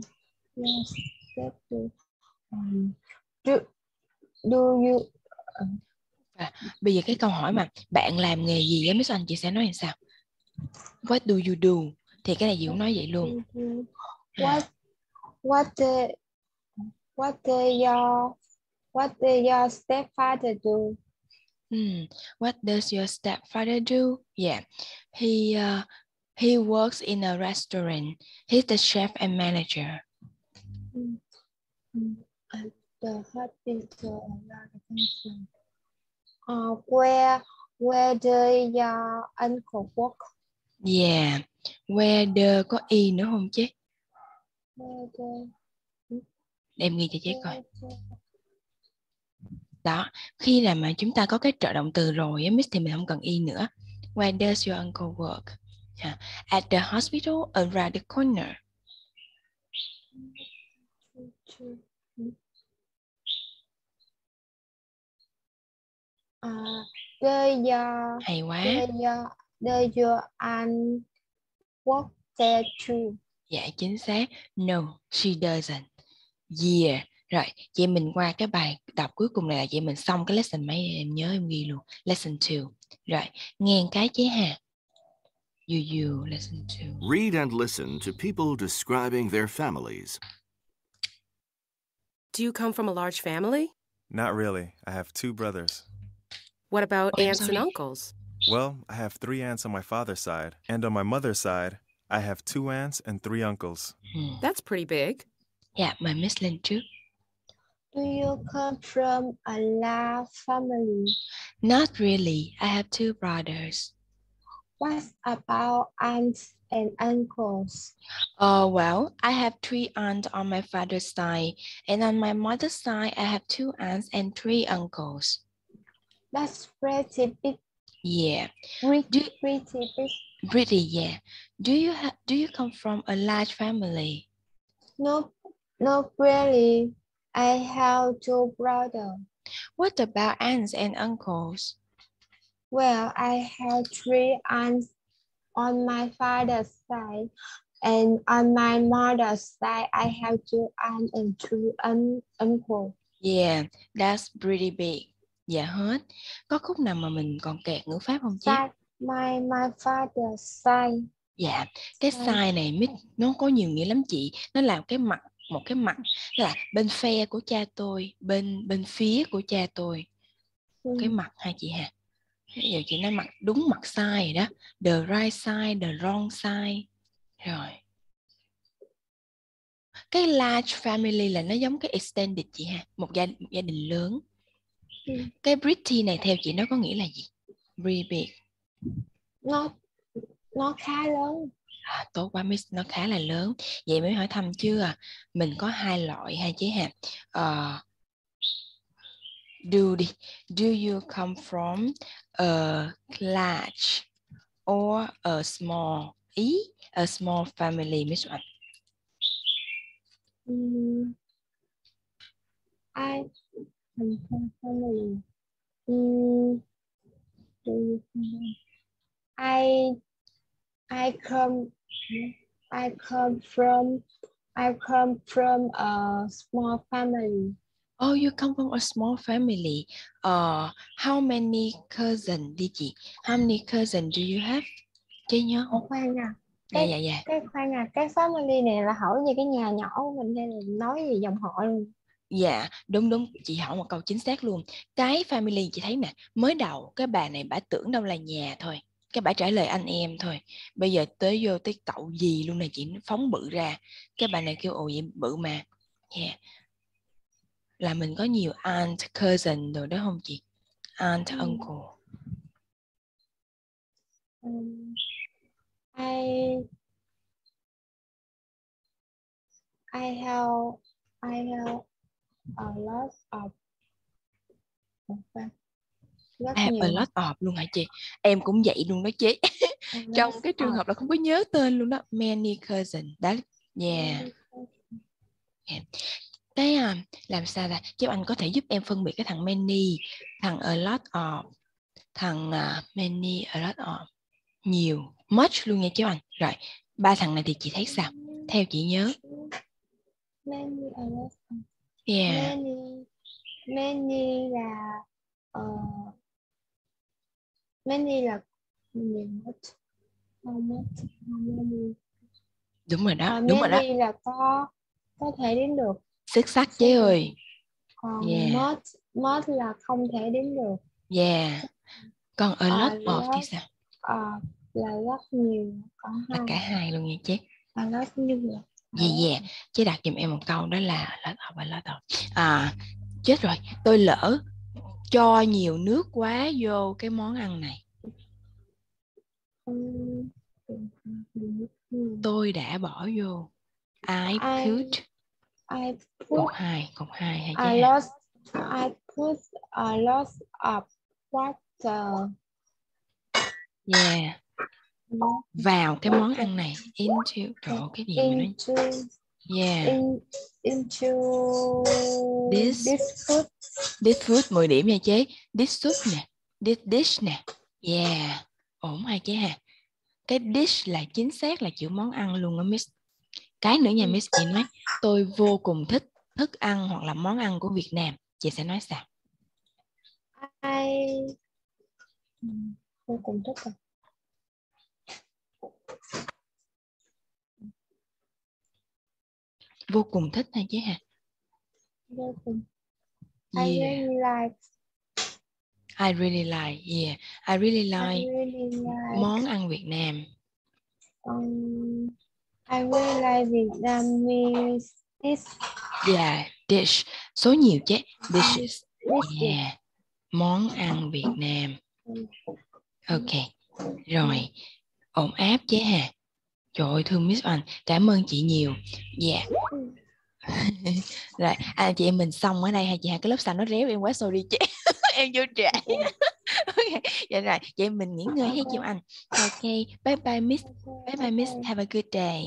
Yes, that do. Um, do do you À, bây giờ cái câu hỏi mà bạn làm nghề gì á Miss Anh chị sẽ nói làm sao? What do you do? Thì cái này chị cũng nói vậy luôn. what what the what the your what the your stepfather do? Hmm. What does your stepfather do? Yeah, he uh, he works in a restaurant. He's the chef and manager. Mm. Mm. At the hospital organization. Uh, where where the your uncle work? Yeah. Where the có y nữa không chứ? Where the Em ghi cho chị coi. the Đó, khi là mà chúng ta có cái trợ động từ rồi á, Miss thì mình không cần y nữa. Where does your uncle work? Yeah. At the hospital around the corner. Uh, Does your, Hay quá. does your, does your aunt work there too? Dạ chính xác. No, she doesn't. Yeah. Rồi, chị mình qua cái bài đọc cuối cùng này là chị mình xong cái lesson mấy em nhớ em ghi luôn. Lesson 2. Rồi, nghe cái chế hà. You you lesson 2. Read and listen to people describing their families. Do you come from a large family? Not really. I have two brothers. What about Oh, aunts and uncles? Well, I have three aunts on my father's side, and on my mother's side, I have two aunts and three uncles. Hmm. That's pretty big. Yeah, my Miss lên trước. Do you come from a large family? Not really. I have two brothers. What about aunts and uncles? Oh, well, I have three aunts on my father's side, and on my mother's side, I have two aunts and three uncles. That's pretty big. Yeah, Pretty, pretty big. pretty, yeah. Do you have do you come from a large family? No, not really. I have two brothers. What about aunts and uncles? Well, I have three aunts on my father's side, and on my mother's side, I have two aunts and two un uncles. Yeah, that's pretty big. Dạ hết. Có khúc nào mà mình còn kẹt ngữ pháp không chị? My my father's side. Dạ, cái side này mít nó có nhiều nghĩa lắm chị. Nó làm cái mặt một cái mặt là bên phe của cha tôi, bên bên phía của cha tôi. Cái mặt hai chị hà. Ví dụ chị nói mặt đúng mặt sai rồi đó. The right side, the wrong side. Rồi. Cái large family là nó giống cái extended chị ha, một gia, một gia đình lớn. Ừ. Cái pretty này theo chị nó có nghĩa là gì? Pretty big. Nó nó khá lớn. À, tốt quá Miss, nó khá là lớn. Vậy mới hỏi thăm chưa? Mình có hai loại hai chế hạt. Ờ, do đi. Do you come from a large or a small? Ý, a small family, Miss Oanh. Um, I come- I I come I come from I come from a small family. Oh, you come from a small family. Uh, how many cousin đi chị? How many cousin do you have? Chị nhớ không? khoan à, Dạ, cái dạ, dạ. cái khoan à, cái family này là hỏi về cái nhà nhỏ của mình hay là nói về dòng họ luôn? Dạ, đúng đúng, chị hỏi một câu chính xác luôn. Cái family chị thấy nè, mới đầu cái bà này bà tưởng đâu là nhà thôi. Cái bà trả lời anh em thôi. Bây giờ tới vô tới cậu gì luôn nè chị phóng bự ra. Cái bà này kêu ồ vậy bự mà. Yeah. Là mình có nhiều aunt, cousin rồi đó không chị? Aunt, Ừ. uncle. Um, I I have I have a lot of rất I have a lot of luôn hả chị? Em cũng vậy luôn đó chị. Trong cái trường hợp là không có nhớ tên luôn đó. Many cousin. Đó. Yeah. Yeah. Cái à, làm sao là chứ anh có thể giúp em phân biệt cái thằng many, thằng a lot of, thằng à, many, a lot of, nhiều, much luôn nha chứ anh. Rồi, ba thằng này thì chị thấy sao? Theo chị nhớ. many a lot of Yeah. many many là ờ, many là nhiều much much many Đúng rồi đó, Ờ, đúng rồi đó. many là có có thể đếm được Xuất sắc chế ơi. còn Yeah. much much là không thể đếm được Yeah. Còn a A lot of thì sao? Ờ, là rất nhiều có Là hai cả hai luôn nha chế. a lot như là Yeah, yeah. Chế đặt giùm em một câu đó là lot of, a lot of. À, chết rồi, tôi lỡ cho nhiều nước quá vô cái món ăn này. Tôi đã bỏ vô. I I put I cột put hai, cột hai hay chế lot I put a lot of water Yeah. Vào cái món ăn này. Into. Ơi, cái gì mà nó... into Yeah. in, into This. this food This food 10 điểm nha chế. This soup nè. This dish nè. Yeah. Ổn hai chế hà. Cái dish là chính xác là chữ món ăn luôn á Miss. Cái nữa nha Miss chị nói tôi vô cùng thích thức ăn hoặc là món ăn của Việt Nam. Chị sẽ nói sao? I vô cùng thích rồi. Vô cùng thích hay chứ hả? Vô cùng. I Yeah. really like. I really like. Yeah. I really like I really like. món ăn Việt Nam. Um, I really like Vietnamese dish. Yeah, dish. Số nhiều chứ. Dishes. Yeah. Món ăn Việt Nam. Ok. Rồi. Ổn áp chứ hả? Trời ơi, thương Miss Anh. Cảm ơn chị nhiều. Yeah. Rồi, à, chị em mình xong ở đây hay chị hai cái lớp xanh nó réo em quá sorry chị. em vô trễ. ok. Dạ rồi, em mình nghỉ ngơi hay chào anh. Ok, bye bye Miss. Bye bye Miss. Have a good day.